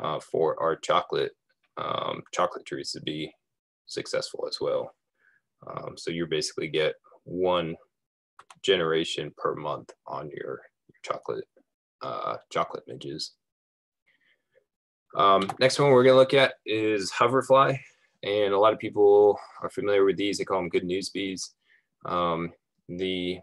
uh, for our chocolate um, chocolate trees to be successful as well. Um, so you basically get one generation per month on your, your chocolate uh, chocolate midges. Um, next one we're going to look at is hoverfly. And a lot of people are familiar with these. They call them good news bees. Um, the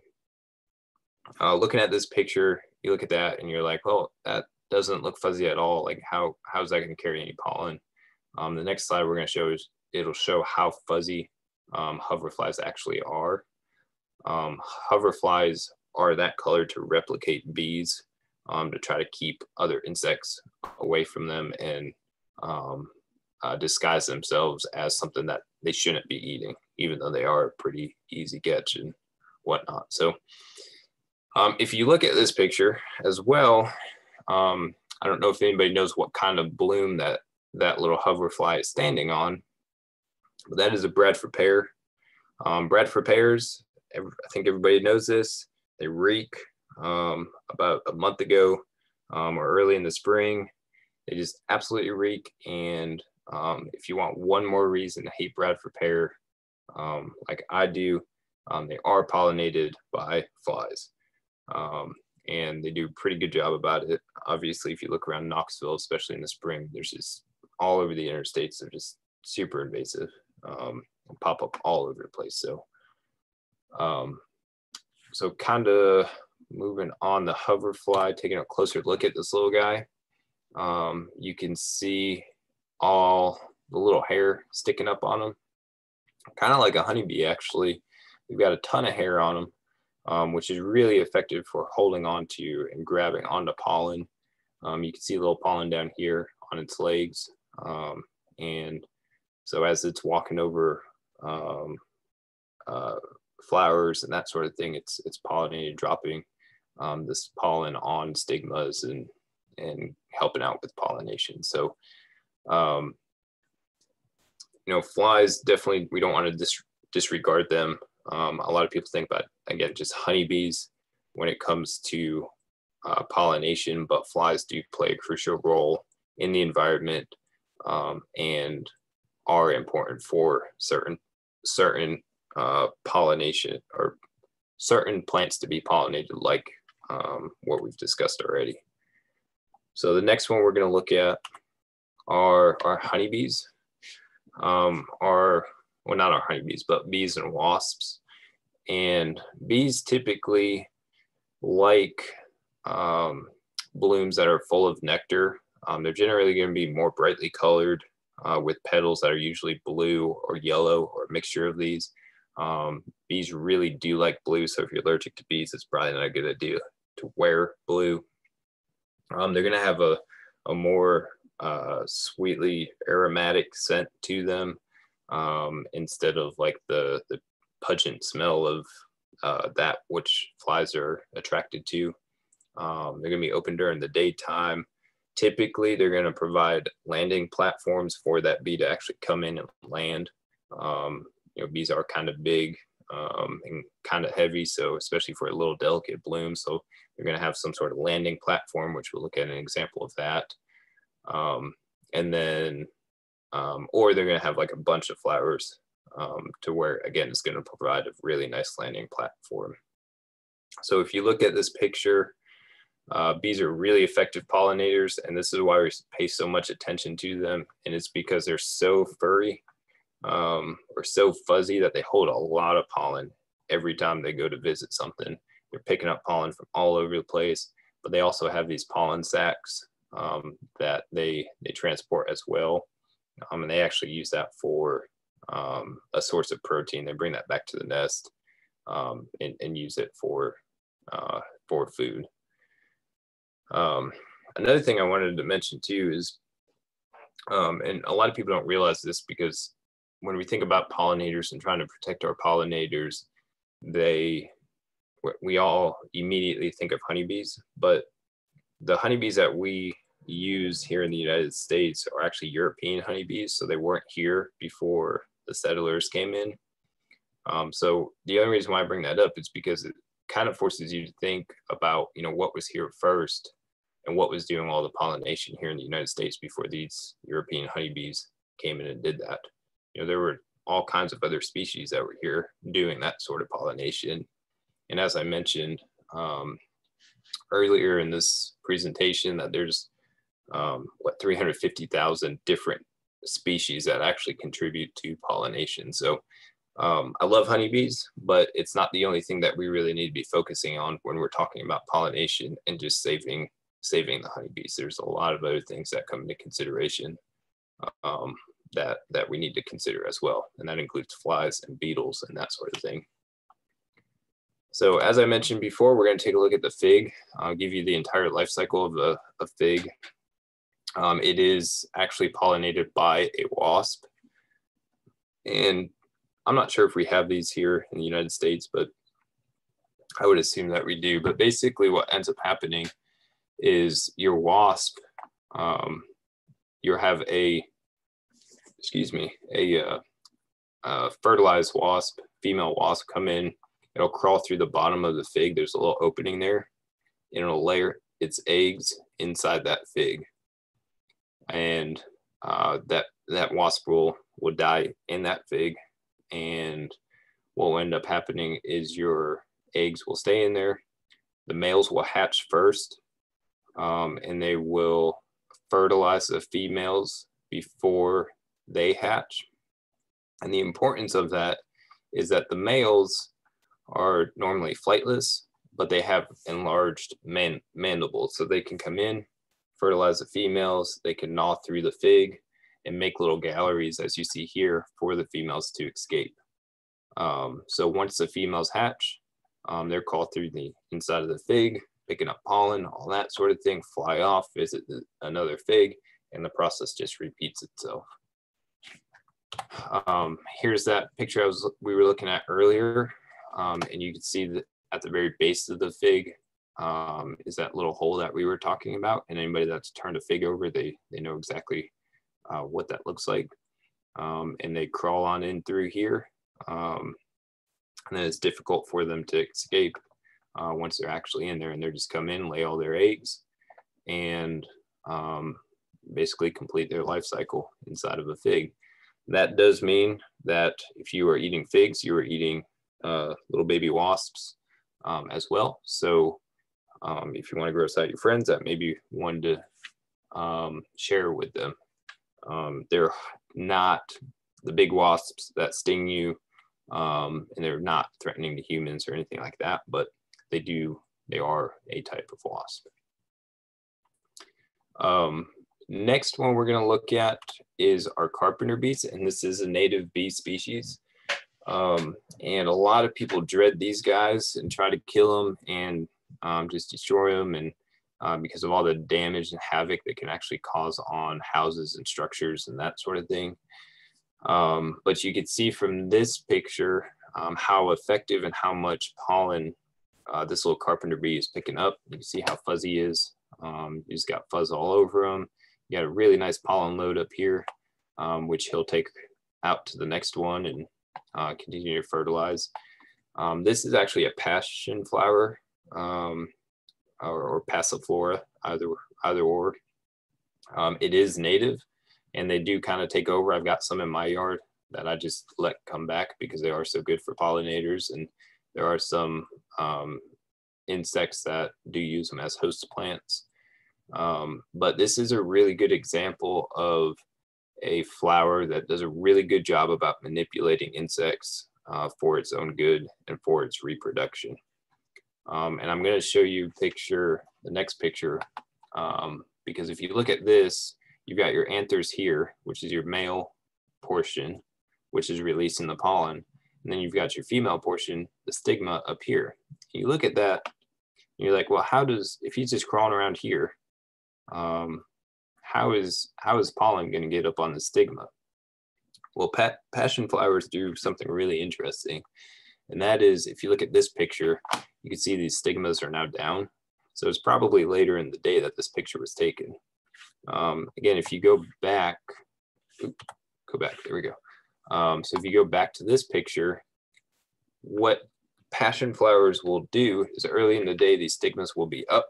uh, looking at this picture, you look at that and you're like, well, that doesn't look fuzzy at all. Like how, how is that going to carry any pollen? Um, the next slide we're going to show is it'll show how fuzzy um, hoverflies actually are. Um, hoverflies are that color to replicate bees um, to try to keep other insects away from them and um, uh, disguise themselves as something that they shouldn't be eating, even though they are a pretty easy catch and whatnot. So um, if you look at this picture as well, um, I don't know if anybody knows what kind of bloom that that little hoverfly is standing on, but that is a Bradford pear. Um, Bradford pears, I think everybody knows this. They reek um, about a month ago um, or early in the spring. They just absolutely reek. And Um, if you want one more reason to hate Bradford pear, um, like I do, um, they are pollinated by flies. Um, and they do a pretty good job about it. Obviously, if you look around Knoxville, especially in the spring, there's just all over the interstates, they're just super invasive, um, pop up all over the place. So, um, so kind of moving on the hoverfly, taking a closer look at this little guy. Um, you can see all the little hair sticking up on him, kind of like a honeybee actually. We've got a ton of hair on him um, which is really effective for holding on to and grabbing onto pollen. Um, you can see a little pollen down here on its legs. Um, and so as it's walking over um, uh, flowers and that sort of thing, it's, it's pollinated, dropping um, this pollen on stigmas and, and helping out with pollination. So, um, you know, flies definitely, we don't want to dis disregard them. Um, a lot of people think about, again, just honeybees when it comes to uh, pollination, but flies do play a crucial role in the environment um, and are important for certain certain uh, pollination or certain plants to be pollinated, like um, what we've discussed already. So the next one we're going to look at are our honeybees. Um, our well, not our honeybees, but bees and wasps. And bees typically like um, blooms that are full of nectar. Um, they're generally going to be more brightly colored uh, with petals that are usually blue or yellow or a mixture of these. Um, bees really do like blue, so if you're allergic to bees, it's probably not a good idea to wear blue. Um, they're going to have a, a more uh, sweetly aromatic scent to them um, instead of like the, the pungent smell of uh, that which flies are attracted to. Um, they're going to be open during the daytime. Typically, they're going to provide landing platforms for that bee to actually come in and land. Um, you know, bees are kind of big um, and kind of heavy, so especially for a little delicate bloom. So they're going to have some sort of landing platform, which we'll look at an example of that. Um, and then um, or they're going to have like a bunch of flowers um, to where again it's going to provide a really nice landing platform. So if you look at this picture, uh, bees are really effective pollinators, and this is why we pay so much attention to them. And it's because they're so furry um, or so fuzzy that they hold a lot of pollen every time they go to visit something. They're picking up pollen from all over the place, but they also have these pollen sacks um, that they they transport as well. Um, and they actually use that for um, a source of protein. They bring that back to the nest um, and, and, use it for uh, for food. Um, another thing I wanted to mention too is, um, and a lot of people don't realize this because when we think about pollinators and trying to protect our pollinators, they we all immediately think of honeybees, but the honeybees that we use here in the United States are actually European honeybees. So they weren't here before the settlers came in. Um, so the only reason why I bring that up is because it kind of forces you to think about, you know, what was here first and what was doing all the pollination here in the United States before these European honeybees came in and did that. You know, there were all kinds of other species that were here doing that sort of pollination. And as I mentioned um, earlier in this presentation, that there's um, what 350,000 different species that actually contribute to pollination. So um, I love honeybees, but it's not the only thing that we really need to be focusing on when we're talking about pollination and just saving saving the honeybees. There's a lot of other things that come into consideration um, that that we need to consider as well, and that includes flies and beetles and that sort of thing. So as I mentioned before, we're going to take a look at the fig. I'll give you the entire life cycle of a, a fig um, it is actually pollinated by a wasp. And I'm not sure if we have these here in the United States, but I would assume that we do. But basically, what ends up happening is your wasp, um, you have a, excuse me, a uh, uh, fertilized wasp, female wasp come in, it'll crawl through the bottom of the fig. There's a little opening there, and it'll layer its eggs inside that fig and uh, that that wasp will will die in that fig, and what will end up happening is your eggs will stay in there. The males will hatch first, um, and they will fertilize the females before they hatch. And the importance of that is that the males are normally flightless, but they have enlarged man- mandibles. So they can come in, fertilize the females, they can gnaw through the fig and make little galleries, as you see here, for the females to escape. Um, so once the females hatch, um, they're called through the inside of the fig, picking up pollen, all that sort of thing, fly off, visit the, another fig, and the process just repeats itself. Um, here's that picture I was we were looking at earlier, um, and you can see that at the very base of the fig um, is that little hole that we were talking about. And anybody that's turned a fig over, they they know exactly uh, what that looks like. Um, and they crawl on in through here, um, and then it's difficult for them to escape uh, once they're actually in there. And they're just come in, lay all their eggs, and um, basically complete their life cycle inside of a fig. That does mean that if you are eating figs, you are eating uh, little baby wasps um, as well. So um, if you want to gross out your friends, that may be one to um, share with them. Um, they're not the big wasps that sting you, um, and they're not threatening to humans or anything like that, but they do, they are a type of wasp. Next one we're going to look at is our carpenter bees, and this is a native bee species. Um, and a lot of people dread these guys and try to kill them and um, just destroy them, and uh, because of all the damage and havoc they can actually cause on houses and structures and that sort of thing. Um, but you can see from this picture um, how effective and how much pollen uh, this little carpenter bee is picking up. You can see how fuzzy he is. Um, he's got fuzz all over him. You got a really nice pollen load up here, um, which he'll take out to the next one and uh, continue to fertilize. Um, this is actually a passion flower um, or, or passiflora, either, either or. Um, it is native and they do kind of take over. I've got some in my yard that I just let come back because they are so good for pollinators. And there are some um, insects that do use them as host plants. Um, but this is a really good example of a flower that does a really good job about manipulating insects uh, for its own good and for its reproduction. Um, and I'm going to show you picture, the next picture, um, because if you look at this, you've got your anthers here, which is your male portion, which is releasing the pollen. And then you've got your female portion, the stigma up here. You look at that, you're like, well, how does, if he's just crawling around here, um, how is how is pollen going to get up on the stigma? Well, pa passion flowers do something really interesting, and that is if you look at this picture, you can see these stigmas are now down. So it's probably later in the day that this picture was taken. Um, again, if you go back, oops, go back, there we go. Um, so if you go back to this picture, what passion flowers will do is early in the day, these stigmas will be up.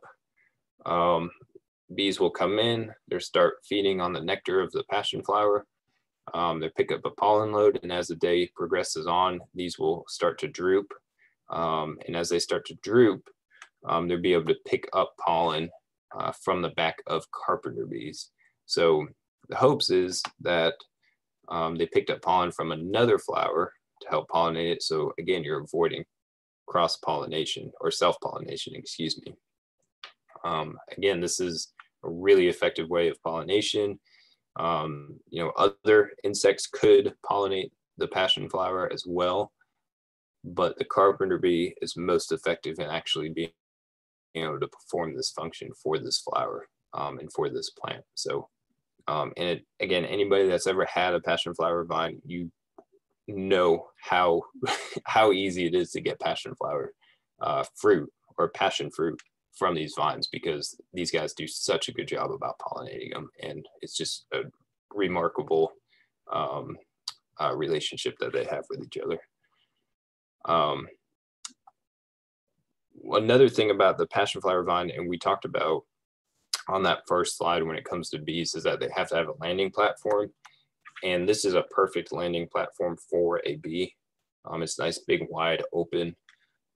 Um, bees will come in, they start feeding on the nectar of the passion flower. Um, they pick up a pollen load, and as the day progresses on, these will start to droop. Um, and as they start to droop, um, they'll be able to pick up pollen uh, from the back of carpenter bees. So the hopes is that um, they picked up pollen from another flower to help pollinate it. So again, you're avoiding cross pollination or self pollination, excuse me. Um, again, this is a really effective way of pollination. Um, you know, other insects could pollinate the passion flower as well, but the carpenter bee is most effective in actually being able to perform this function for this flower um, and for this plant. So, um, and it, again, anybody that's ever had a passion flower vine, you know how how easy it is to get passion flower uh, fruit or passion fruit from these vines because these guys do such a good job about pollinating them. And it's just a remarkable um, uh, relationship that they have with each other. Um, another thing about the passion flower vine and we talked about on that first slide when it comes to bees is that they have to have a landing platform. And this is a perfect landing platform for a bee. Um, it's nice, big, wide open,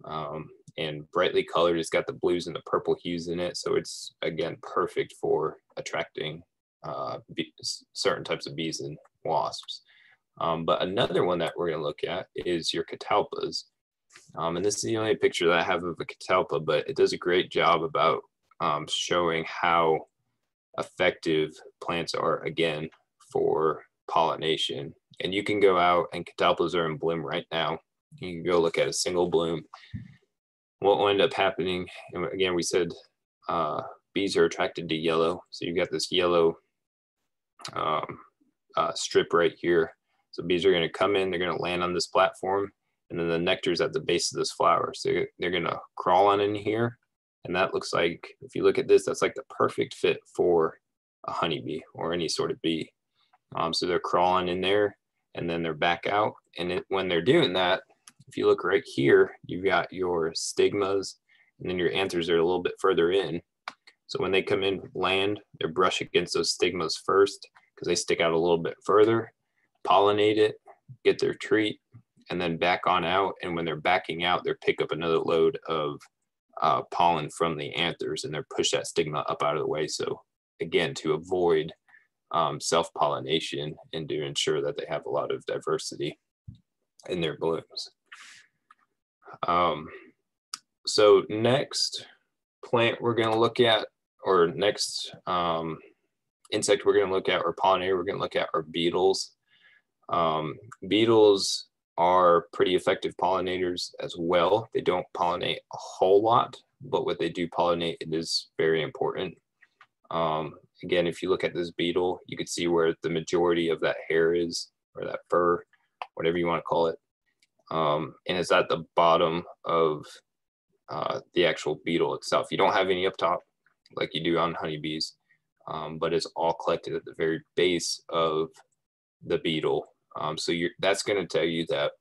um, and brightly colored. It's got the blues and the purple hues in it. So it's, again, perfect for attracting uh, certain types of bees and wasps. Um, but another one that we're going to look at is your catalpas. Um, and this is the only picture that I have of a catalpa, but it does a great job about um, showing how effective plants are, again, for pollination. And you can go out and catalpas are in bloom right now. You can go look at a single bloom. What will end up happening, and again, we said uh, bees are attracted to yellow. So you've got this yellow um, uh, strip right here. So bees are going to come in, they're going to land on this platform, and then the nectar is at the base of this flower. So they're going to crawl on in here. And that looks like, if you look at this, that's like the perfect fit for a honeybee or any sort of bee. Um, so they're crawling in there and then they're back out. And it, when they're doing that, if you look right here, you've got your stigmas and then your anthers are a little bit further in. So when they come in land, they brush against those stigmas first because they stick out a little bit further, pollinate it, get their treat, and then back on out. And when they're backing out, they pick up another load of uh, pollen from the anthers and they're push that stigma up out of the way. So again, to avoid um, self-pollination and to ensure that they have a lot of diversity in their blooms. Um, so next plant we're going to look at, or next um, insect we're going to look at, or pollinator we're going to look at are beetles. Um, beetles are pretty effective pollinators as well. They don't pollinate a whole lot, but what they do pollinate, it is very important. Um, again, if you look at this beetle, you can see where the majority of that hair is, or that fur, whatever you want to call it. Um, and it's at the bottom of uh, the actual beetle itself. You don't have any up top like you do on honeybees, um, but it's all collected at the very base of the beetle. Um, so that's going to tell you that,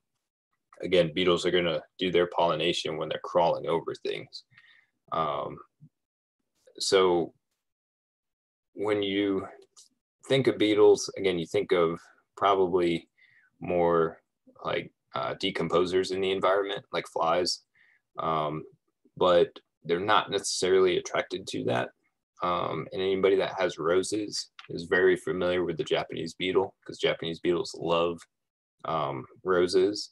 again, beetles are going to do their pollination when they're crawling over things. Um, so when you think of beetles, again, you think of probably more like uh, decomposers in the environment, like flies, um, but they're not necessarily attracted to that. Um, and anybody that has roses is very familiar with the Japanese beetle because Japanese beetles love um, roses.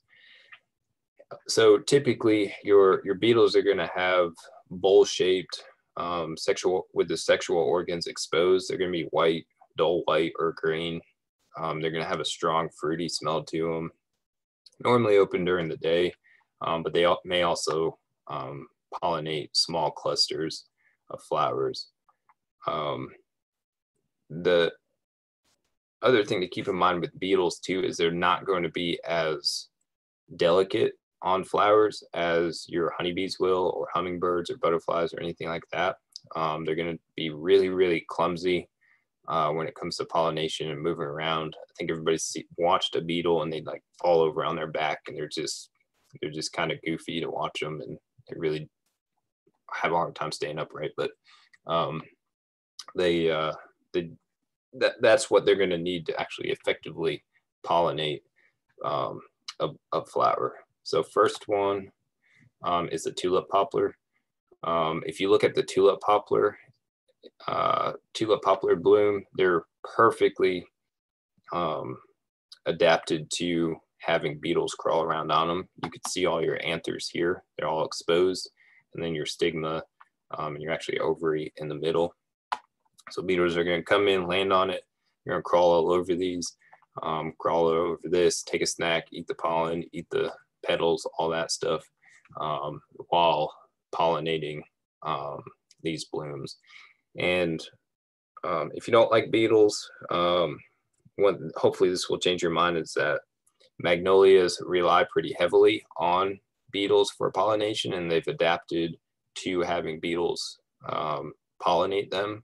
So typically, your your beetles are going to have bowl-shaped um, sexual with the sexual organs exposed. They're going to be white, dull white, or green. Um, they're going to have a strong fruity smell to them. Normally open during the day, um, but they may also um, pollinate small clusters of flowers. Um, the other thing to keep in mind with beetles too is they're not going to be as delicate on flowers as your honeybees will, or hummingbirds, or butterflies, or anything like that. Um, they're going to be really, really clumsy uh, when it comes to pollination and moving around. I think everybody's see, watched a beetle and they like fall over on their back, and they're just they're just kind of goofy to watch them, and they really have a hard time staying upright. But um, they uh, they that that's what they're going to need to actually effectively pollinate um, a, a flower. So first one um, is the tulip poplar. Um, if you look at the tulip poplar, uh, tulip poplar bloom, they're perfectly um, adapted to having beetles crawl around on them. You can see all your anthers here. They're all exposed. And then your stigma um, and your actually ovary in the middle. So beetles are going to come in, land on it. You're going to crawl all over these, um, crawl over this, take a snack, eat the pollen, eat the petals, all that stuff, um, while pollinating um, these blooms. And um, if you don't like beetles, um, hopefully this will change your mind is that magnolias rely pretty heavily on beetles for pollination and they've adapted to having beetles um, pollinate them.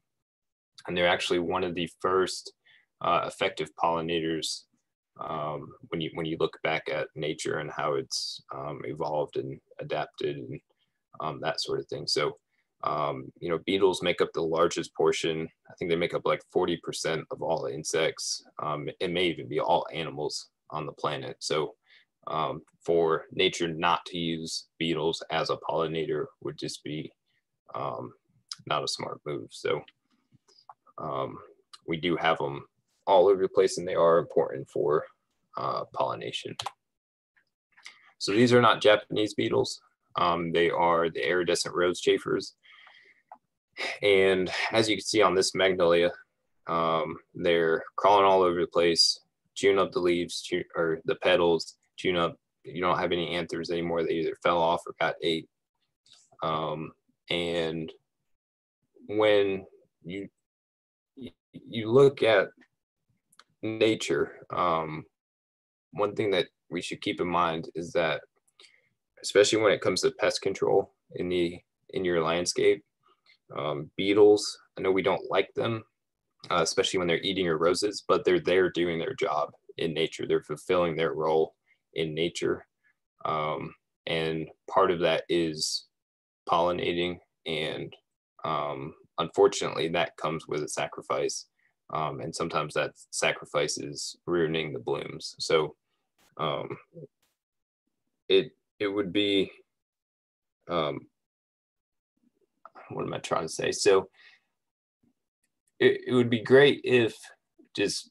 And they're actually one of the first uh, effective pollinators um, when you when you look back at nature and how it's um, evolved and adapted and um, that sort of thing. So Um, you know, beetles make up the largest portion. I think they make up like 40% of all insects. Um, it may even be all animals on the planet. So um, for nature not to use beetles as a pollinator would just be um, not a smart move. So um, we do have them all over the place and they are important for uh, pollination. So these are not Japanese beetles. Um, they are the iridescent rose chafers. And as you can see on this magnolia, um, they're crawling all over the place, chewing up the leaves chew, or the petals, chewing up. You don't have any anthers anymore. They either fell off or got ate. Um, and when you you look at nature, um, one thing that we should keep in mind is that, especially when it comes to pest control in the in your landscape, um, beetles. I know we don't like them, uh, especially when they're eating your roses, but they're there doing their job in nature. They're fulfilling their role in nature, um, and part of that is pollinating and um, unfortunately that comes with a sacrifice um, and sometimes that sacrifice is ruining the blooms so um, it it would be um, what am i trying to say so it, it would be great if just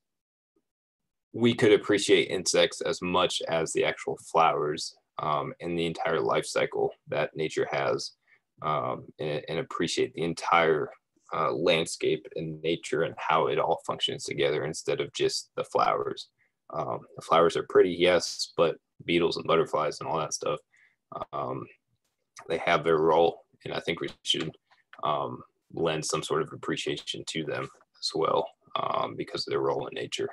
we could appreciate insects as much as the actual flowers um, and the entire life cycle that nature has um, and, and, appreciate the entire uh, landscape and nature and how it all functions together instead of just the flowers. Um, the flowers are pretty, yes, but beetles and butterflies and all that stuff, um, they have their role, and I think we should um, lend some sort of appreciation to them as well um, because of their role in nature.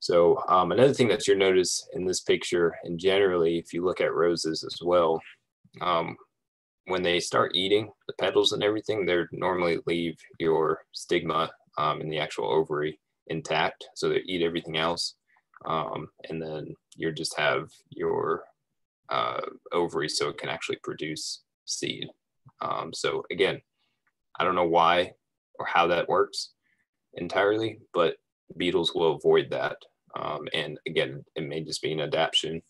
So um, another thing that you'll notice in this picture, and generally if you look at roses as well, um, when they start eating the petals and everything, they normally leave your stigma um, in the actual ovary intact. So they eat everything else. Um, and then you just have your uh, ovary so it can actually produce seed. Um, so again, I don't know why or how that works entirely, but beetles will avoid that. Um, and again, it may just be an adaptation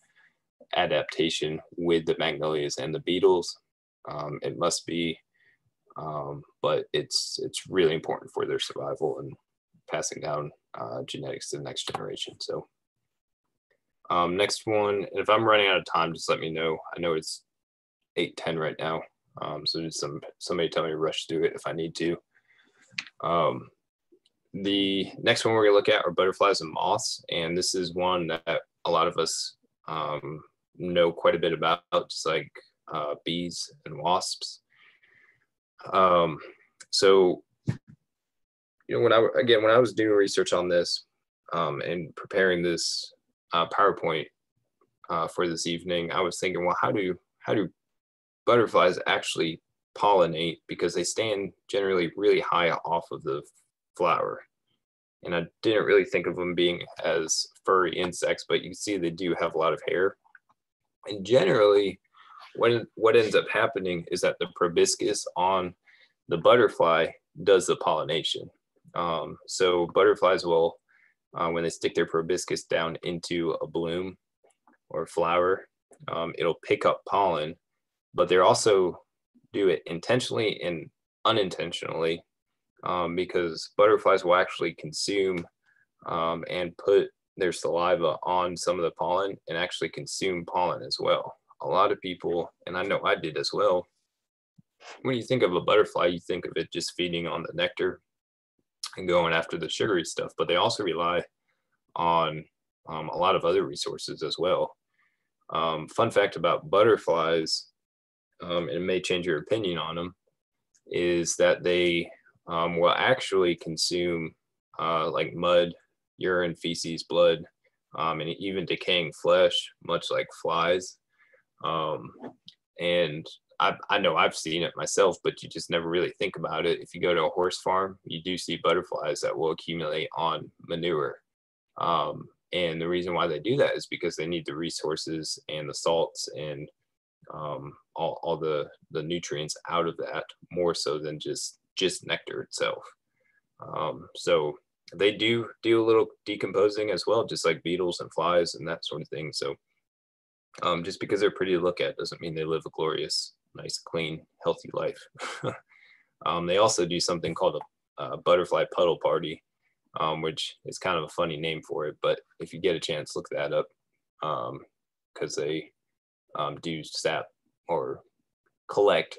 adaptation with the magnolias and the beetles um, it must be, um, but it's it's really important for their survival and passing down uh, genetics to the next generation. So um, next one, if I'm running out of time, just let me know. I know it's 8:10 right now, um, so some somebody tell me to rush through it if I need to. Um, the next one we're gonna look at are butterflies and moths, and this is one that a lot of us um, know quite a bit about, just like uh, bees and wasps. Um, so, you know, when I again when I was doing research on this um, and preparing this uh, PowerPoint uh, for this evening, I was thinking, well, how do how do butterflies actually pollinate because they stand generally really high off of the flower. And I didn't really think of them being as furry insects, but you see they do have a lot of hair. And generally, when what ends up happening is that the proboscis on the butterfly does the pollination. Um, so butterflies will, uh, when they stick their proboscis down into a bloom or flower, um, it'll pick up pollen, but they also do it intentionally and unintentionally um, because butterflies will actually consume um, and put their saliva on some of the pollen and actually consume pollen as well a lot of people, and I know I did as well, when you think of a butterfly, you think of it just feeding on the nectar and going after the sugary stuff, but they also rely on um, a lot of other resources as well. Um, fun fact about butterflies, um, it may change your opinion on them, is that they um, will actually consume uh, like mud, urine, feces, blood, um, and even decaying flesh, much like flies. Um, and I, I know I've seen it myself, but you just never really think about it. If you go to a horse farm, you do see butterflies that will accumulate on manure. Um, and the reason why they do that is because they need the resources and the salts and um, all, all the, the nutrients out of that more so than just, just nectar itself. Um, so they do do a little decomposing as well, just like beetles and flies and that sort of thing. So um, just because they're pretty to look at doesn't mean they live a glorious, nice, clean, healthy life. um, they also do something called a, a butterfly puddle party, um, which is kind of a funny name for it. But if you get a chance, look that up because um, they um, do sap or collect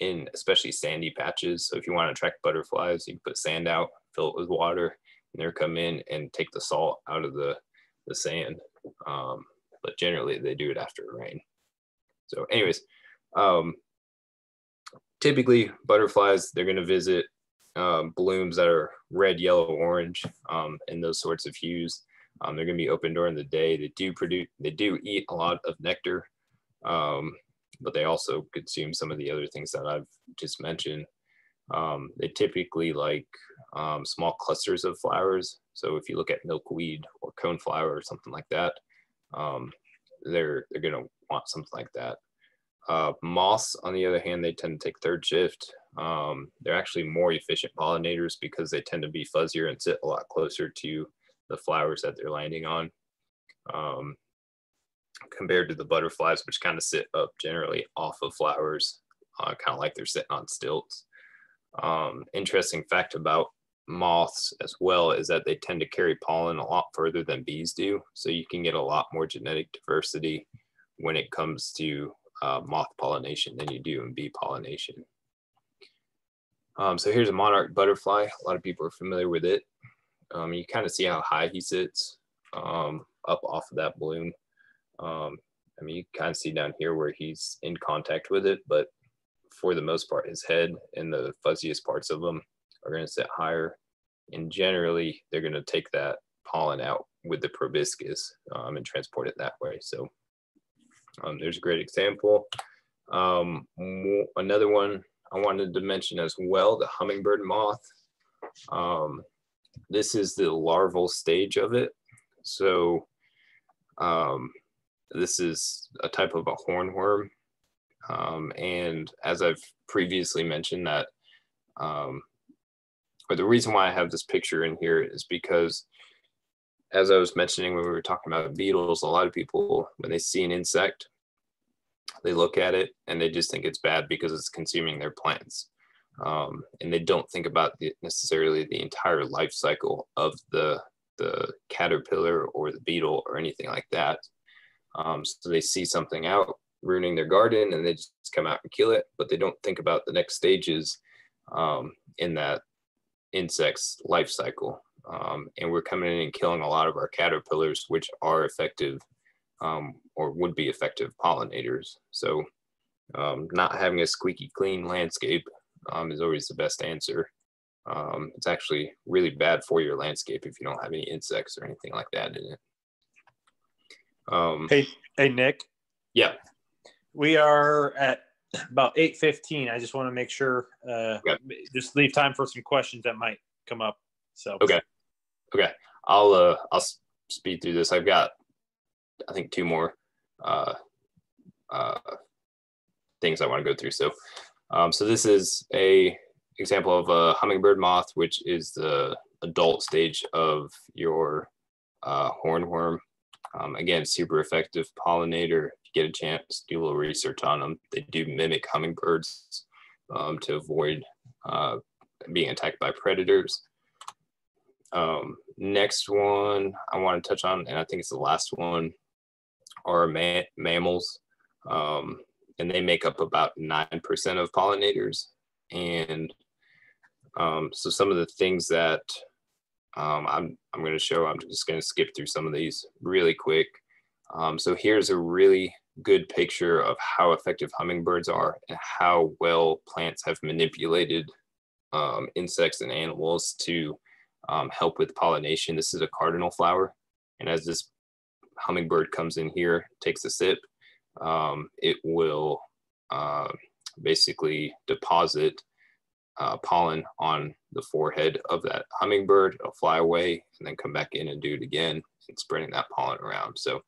in especially sandy patches. So if you want to attract butterflies, you can put sand out, fill it with water, and they'll come in and take the salt out of the, the sand. Um, but generally they do it after rain. So anyways, um, typically butterflies, they're going to visit um, blooms that are red, yellow, orange, um, and those sorts of hues. Um, they're going to be open during the day. They do produce, they do eat a lot of nectar, um, but they also consume some of the other things that I've just mentioned. Um, they typically like um, small clusters of flowers. So if you look at milkweed or coneflower or something like that, um, they're they're gonna want something like that. Uh, moths, on the other hand, they tend to take third shift. Um, they're actually more efficient pollinators because they tend to be fuzzier and sit a lot closer to the flowers that they're landing on. Compared to the butterflies, which kind of sit up generally off of flowers, uh, kind of like they're sitting on stilts. Um, interesting fact about moths as well is that they tend to carry pollen a lot further than bees do. So you can get a lot more genetic diversity when it comes to uh, moth pollination than you do in bee pollination. Um, so here's a monarch butterfly. A lot of people are familiar with it. Um, you kind of see how high he sits um, up off of that balloon. Um, I mean, you kind of see down here where he's in contact with it, but for the most part, his head and the fuzziest parts of him are going to sit higher. And generally, they're going to take that pollen out with the proboscis um, and transport it that way. So um, there's a great example. Um, another one I wanted to mention as well, the hummingbird moth. Um, this is the larval stage of it. So um, this is a type of a hornworm. Um, and as I've previously mentioned that um, but the reason why I have this picture in here is because as I was mentioning when we were talking about beetles, a lot of people, when they see an insect, they look at it and they just think it's bad because it's consuming their plants. Um, and they don't think about the, necessarily the entire life cycle of the, the caterpillar or the beetle or anything like that. Um, so they see something out ruining their garden and they just come out and kill it, but they don't think about the next stages um, in that insects life cycle. Um, and we're coming in and killing a lot of our caterpillars, which are effective um, or would be effective pollinators. So um, not having a squeaky clean landscape um, is always the best answer. It's actually really bad for your landscape if you don't have any insects or anything like that in it. Um, hey, hey, Nick. Yeah. We are at about 8.15 i just want to make sure uh, okay. just leave time for some questions that might come up so. Okay. Okay. I'll uh i'll speed through this. I've got i think two more uh uh things i want to go through so. Um so this is a example of a hummingbird moth which is the adult stage of your uh, hornworm um, again super effective pollinator get a chance, do a little research on them. They do mimic hummingbirds um, to avoid uh, being attacked by predators. Um, next one I want to touch on, and I think it's the last one, are ma mammals. Um, and they make up about 9% of pollinators. And um, so some of the things that um, I'm, I'm going to show, I'm just going to skip through some of these really quick. Um, so here's a really good picture of how effective hummingbirds are and how well plants have manipulated um, insects and animals to um, help with pollination. This is a cardinal flower. And as this hummingbird comes in here, takes a sip, um, it will uh, basically deposit uh, pollen on the forehead of that hummingbird. It'll fly away and then come back in and do it again and spreading that pollen around. So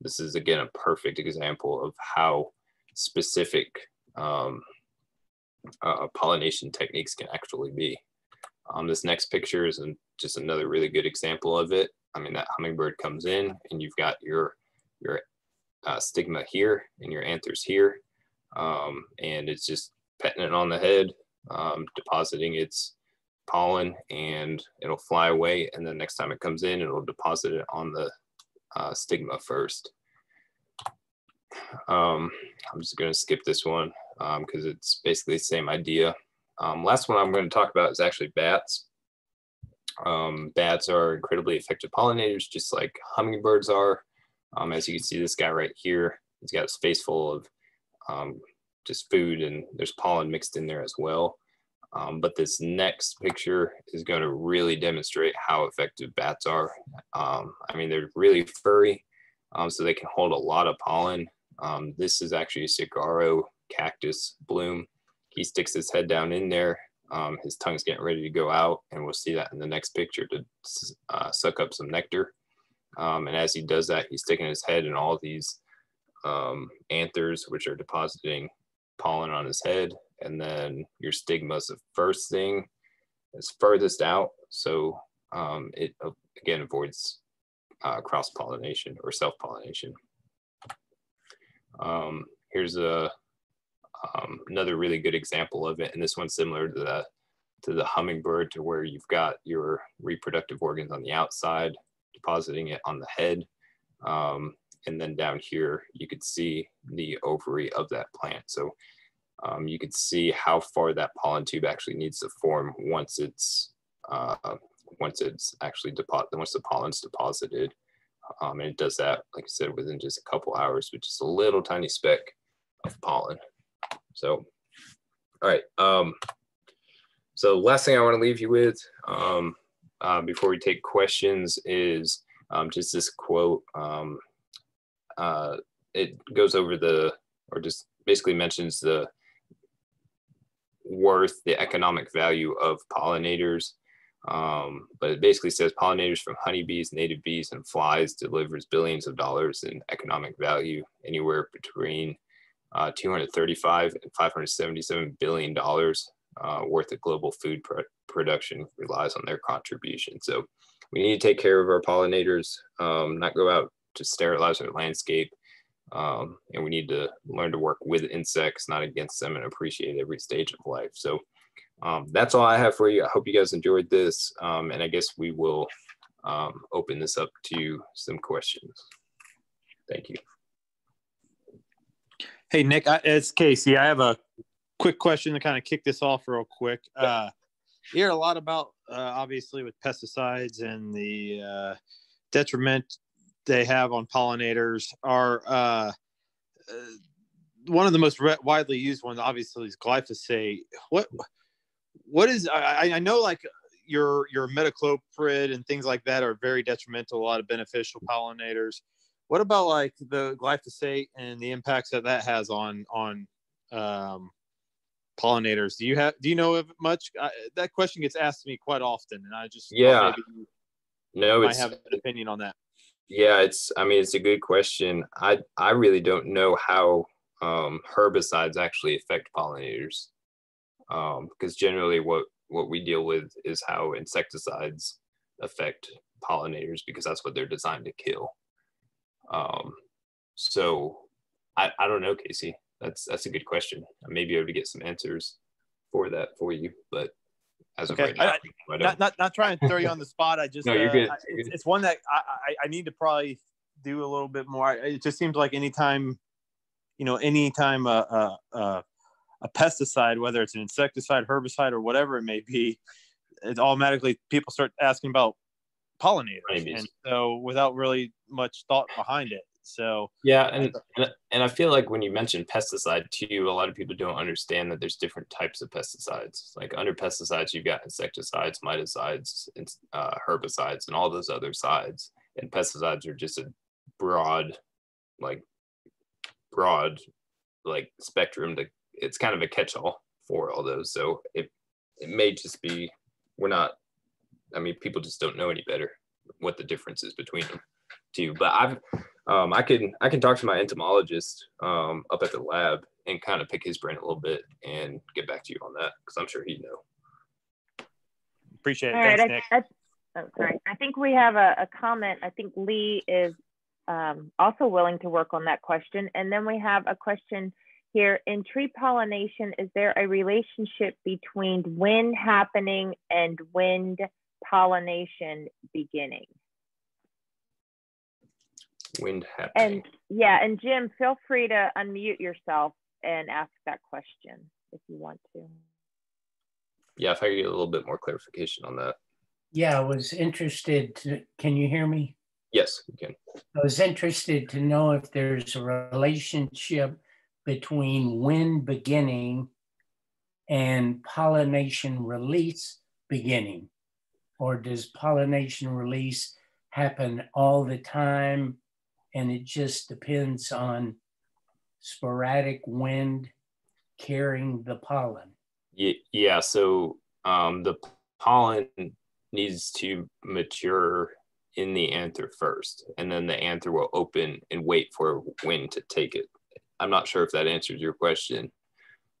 this is again a perfect example of how specific um, uh, pollination techniques can actually be. Um, this next picture is an, just another really good example of it. I mean, that hummingbird comes in and you've got your, your uh, stigma here and your anthers here. Um, and it's just petting it on the head, um, depositing its pollen and it'll fly away. And then next time it comes in, it'll deposit it on the uh, stigma first. Um, I'm just going to skip this one because um, it's basically the same idea. Um, last one I'm going to talk about is actually bats. Um, bats are incredibly effective pollinators, just like hummingbirds are. Um, as you can see, this guy right here, he's got a face full of um, just food and there's pollen mixed in there as well. Um, but this next picture is going to really demonstrate how effective bats are. Um, I mean, they're really furry, um, so they can hold a lot of pollen. Um, this is actually a saguaro cactus bloom. He sticks his head down in there. Um, his tongue's getting ready to go out, and we'll see that in the next picture to uh, suck up some nectar. Um, and as he does that, he's sticking his head in all these anthers, which are depositing pollen on his head and then your stigma is the first thing that's furthest out. So um, it uh, again avoids uh, cross pollination or self pollination. Um, here's a um, another really good example of it, and this one's similar to the to the hummingbird, to where you've got your reproductive organs on the outside, depositing it on the head, um, and then down here you could see the ovary of that plant. So um, you could see how far that pollen tube actually needs to form once it's uh, once it's actually deposited, once the pollen's deposited. Um, and it does that, like I said, within just a couple hours, which is a little tiny speck of pollen. So, all right. Um, so last thing I want to leave you with um, uh, before we take questions is um, just this quote. Um, uh, it goes over the, or just basically mentions the worth the economic value of pollinators. Um, but it basically says pollinators from honeybees, native bees, and flies delivers billions of dollars in economic value, anywhere between uh, 235 and 577 billion dollars uh, worth of global food pr production relies on their contribution. So we need to take care of our pollinators, um, not go out to sterilize our landscape. Um, and we need to learn to work with insects, not against them, and appreciate every stage of life. So um, that's all I have for you. I hope you guys enjoyed this. Um, and I guess we will um, open this up to some questions. Thank you. Hey, Nick, I, it's Casey. I have a quick question to kind of kick this off real quick. Uh, you hear a lot about, uh, obviously, with pesticides and the uh, detriment they have on pollinators are uh, uh, one of the most re- widely used ones. Obviously, is glyphosate. What what is I, I know like your your imidacloprid and things like that are very detrimental. A lot of beneficial pollinators. What about like the glyphosate and the impacts that that has on on um, pollinators? Do you have do you know of much? I, that question gets asked to me quite often, and I just yeah. No, I have an opinion on that. Yeah, it's. I mean, it's a good question. I I really don't know how um, herbicides actually affect pollinators, um, because generally what what we deal with is how insecticides affect pollinators because that's what they're designed to kill. Um, so I I don't know, Casey. That's that's a good question. I may be able to get some answers for that for you, but as okay. of right now. I, not, not, not trying to throw you on the spot. I just, no, you're uh, good. You're it's, good. it's, one that I, I, I, need to probably do a little bit more. It just seems like anytime, you know, anytime a, a, a, a pesticide, whether it's an insecticide, herbicide, or whatever it may be, it automatically people start asking about pollinators. And so without really much thought behind it. So yeah, and and I feel like when you mention pesticide too, a lot of people don't understand that there's different types of pesticides. Like under pesticides, you've got insecticides, miticides, and uh, herbicides, and all those other sides. And pesticides are just a broad, like broad, like spectrum. To it's kind of a catch-all for all those. So it it may just be we're not. I mean, people just don't know any better what the difference is between them too. But I've Um, I can I can talk to my entomologist um, up at the lab and kind of pick his brain a little bit and get back to you on that because I'm sure he'd know. Appreciate it. All Thanks, right, Nick. I, I, oh, sorry. I think we have a, a comment. I think Lee is um, also willing to work on that question. And then we have a question here. In tree pollination, is there a relationship between wind happening and wind pollination beginning? Wind And yeah, and Jim, feel free to unmute yourself and ask that question if you want to. yeah, if I could get a little bit more clarification on that. Yeah, I was interested to, can you hear me? Yes, we can. I was interested to know if there's a relationship between wind beginning and pollination release beginning. Or does pollination release happen all the time and it just depends on sporadic wind carrying the pollen? Ye- Yeah, so um, the pollen needs to mature in the anther first, and then the anther will open and wait for wind to take it. I'm not sure if that answers your question,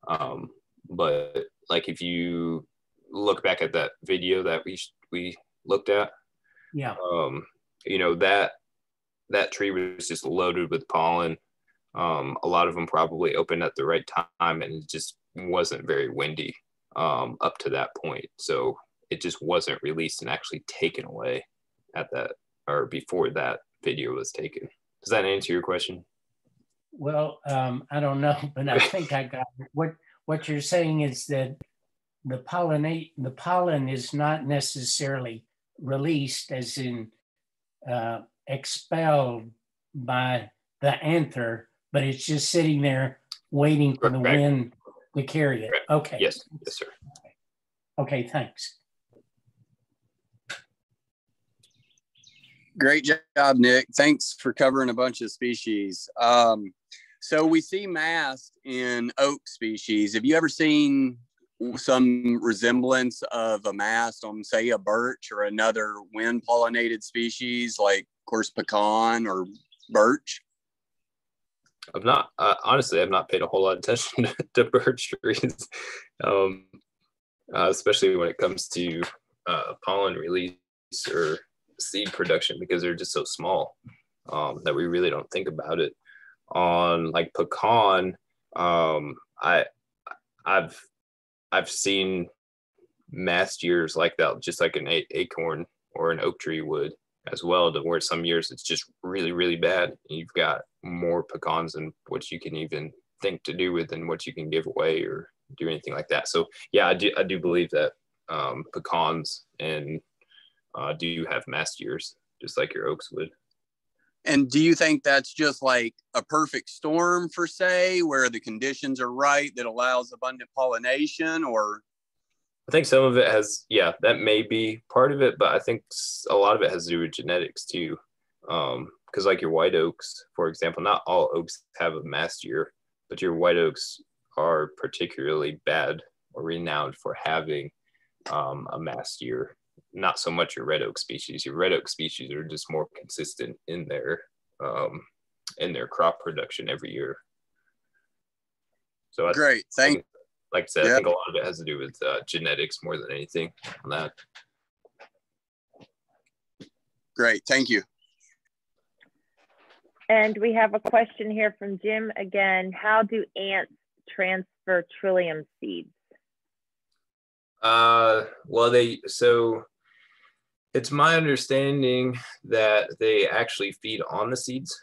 um, but like if you look back at that video that we we looked at, Yeah, um, you know that that tree was just loaded with pollen. Um, a lot of them probably opened at the right time, and it just wasn't very windy um, up to that point. So it just wasn't released and actually taken away at that or before that video was taken. Does that answer your question? well, um, I don't know, but I think I got it. What, what you're saying is that the pollinate, the pollen is not necessarily released as in uh, expelled by the anther, but it's just sitting there waiting for the wind to carry it. Correct. Okay. Yes, yes, sir. Okay, thanks. Great job, Nick. Thanks for covering a bunch of species. Um, so we see mast in oak species. Have you ever seen some resemblance of a mast on, say, a birch or another wind pollinated species like, of course, pecan or birch? I've not uh, honestly. I've not paid a whole lot of attention to, to birch trees, um, uh, especially when it comes to uh, pollen release or seed production because they're just so small um, that we really don't think about it. On like pecan, um, I I've I've seen mast years like that, just like an acorn or an oak tree would as well. To where some years it's just really really bad. You've got more pecans than what you can even think to do with and what you can give away or do anything like that. So yeah, I do I do believe that um, pecans and uh, do have mast years just like your oaks would. And do you think that's just like a perfect storm for say, where the conditions are right that allows abundant pollination or I think some of it has, yeah, that may be part of it, but I think a lot of it has to do with genetics too. Um, because like your white oaks, for example, not all oaks have a mast year, but your white oaks are particularly bad or renowned for having um, a mast year. Not so much your red oak species. Your red oak species are just more consistent in their um, in their crop production every year. So I, great. Thank like I said, I think a lot of it has to do with uh, genetics more than anything on that. great. Thank you. And we have a question here from Jim again. How do ants transfer trillium seeds? Uh, well, they so it's my understanding that they actually feed on the seeds.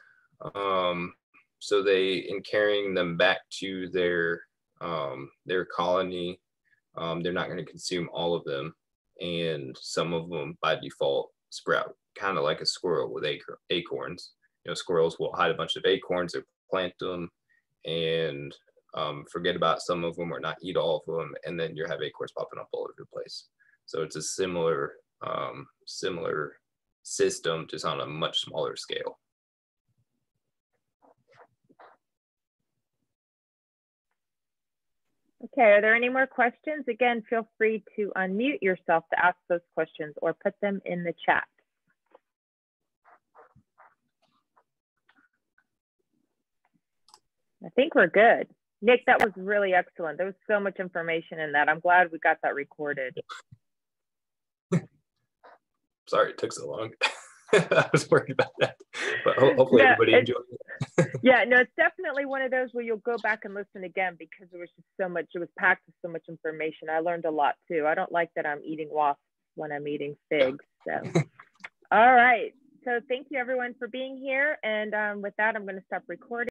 Um, so they in carrying them back to their um, their colony, um, they're not going to consume all of them, and some of them by default sprout, kind of like a squirrel with acor- acorns. You know, squirrels will hide a bunch of acorns, they plant them, and um, forget about some of them or not eat all of them, and then you have acorns popping up all over the place. So it's a similar um, similar system, just on a much smaller scale. Okay, are there any more questions? Again, feel free to unmute yourself to ask those questions or put them in the chat. I think we're good. Nick, that was really excellent. There was so much information in that. I'm glad we got that recorded. Sorry it took so long. I was worried about that, but hopefully Yeah, everybody enjoyed it. yeah, no, it's definitely one of those where you'll go back and listen again because there was just so much, it was packed with so much information. I learned a lot too. I don't like that I'm eating wasps when I'm eating figs. So, all right. So thank you everyone for being here. And um, with that, I'm going to stop recording.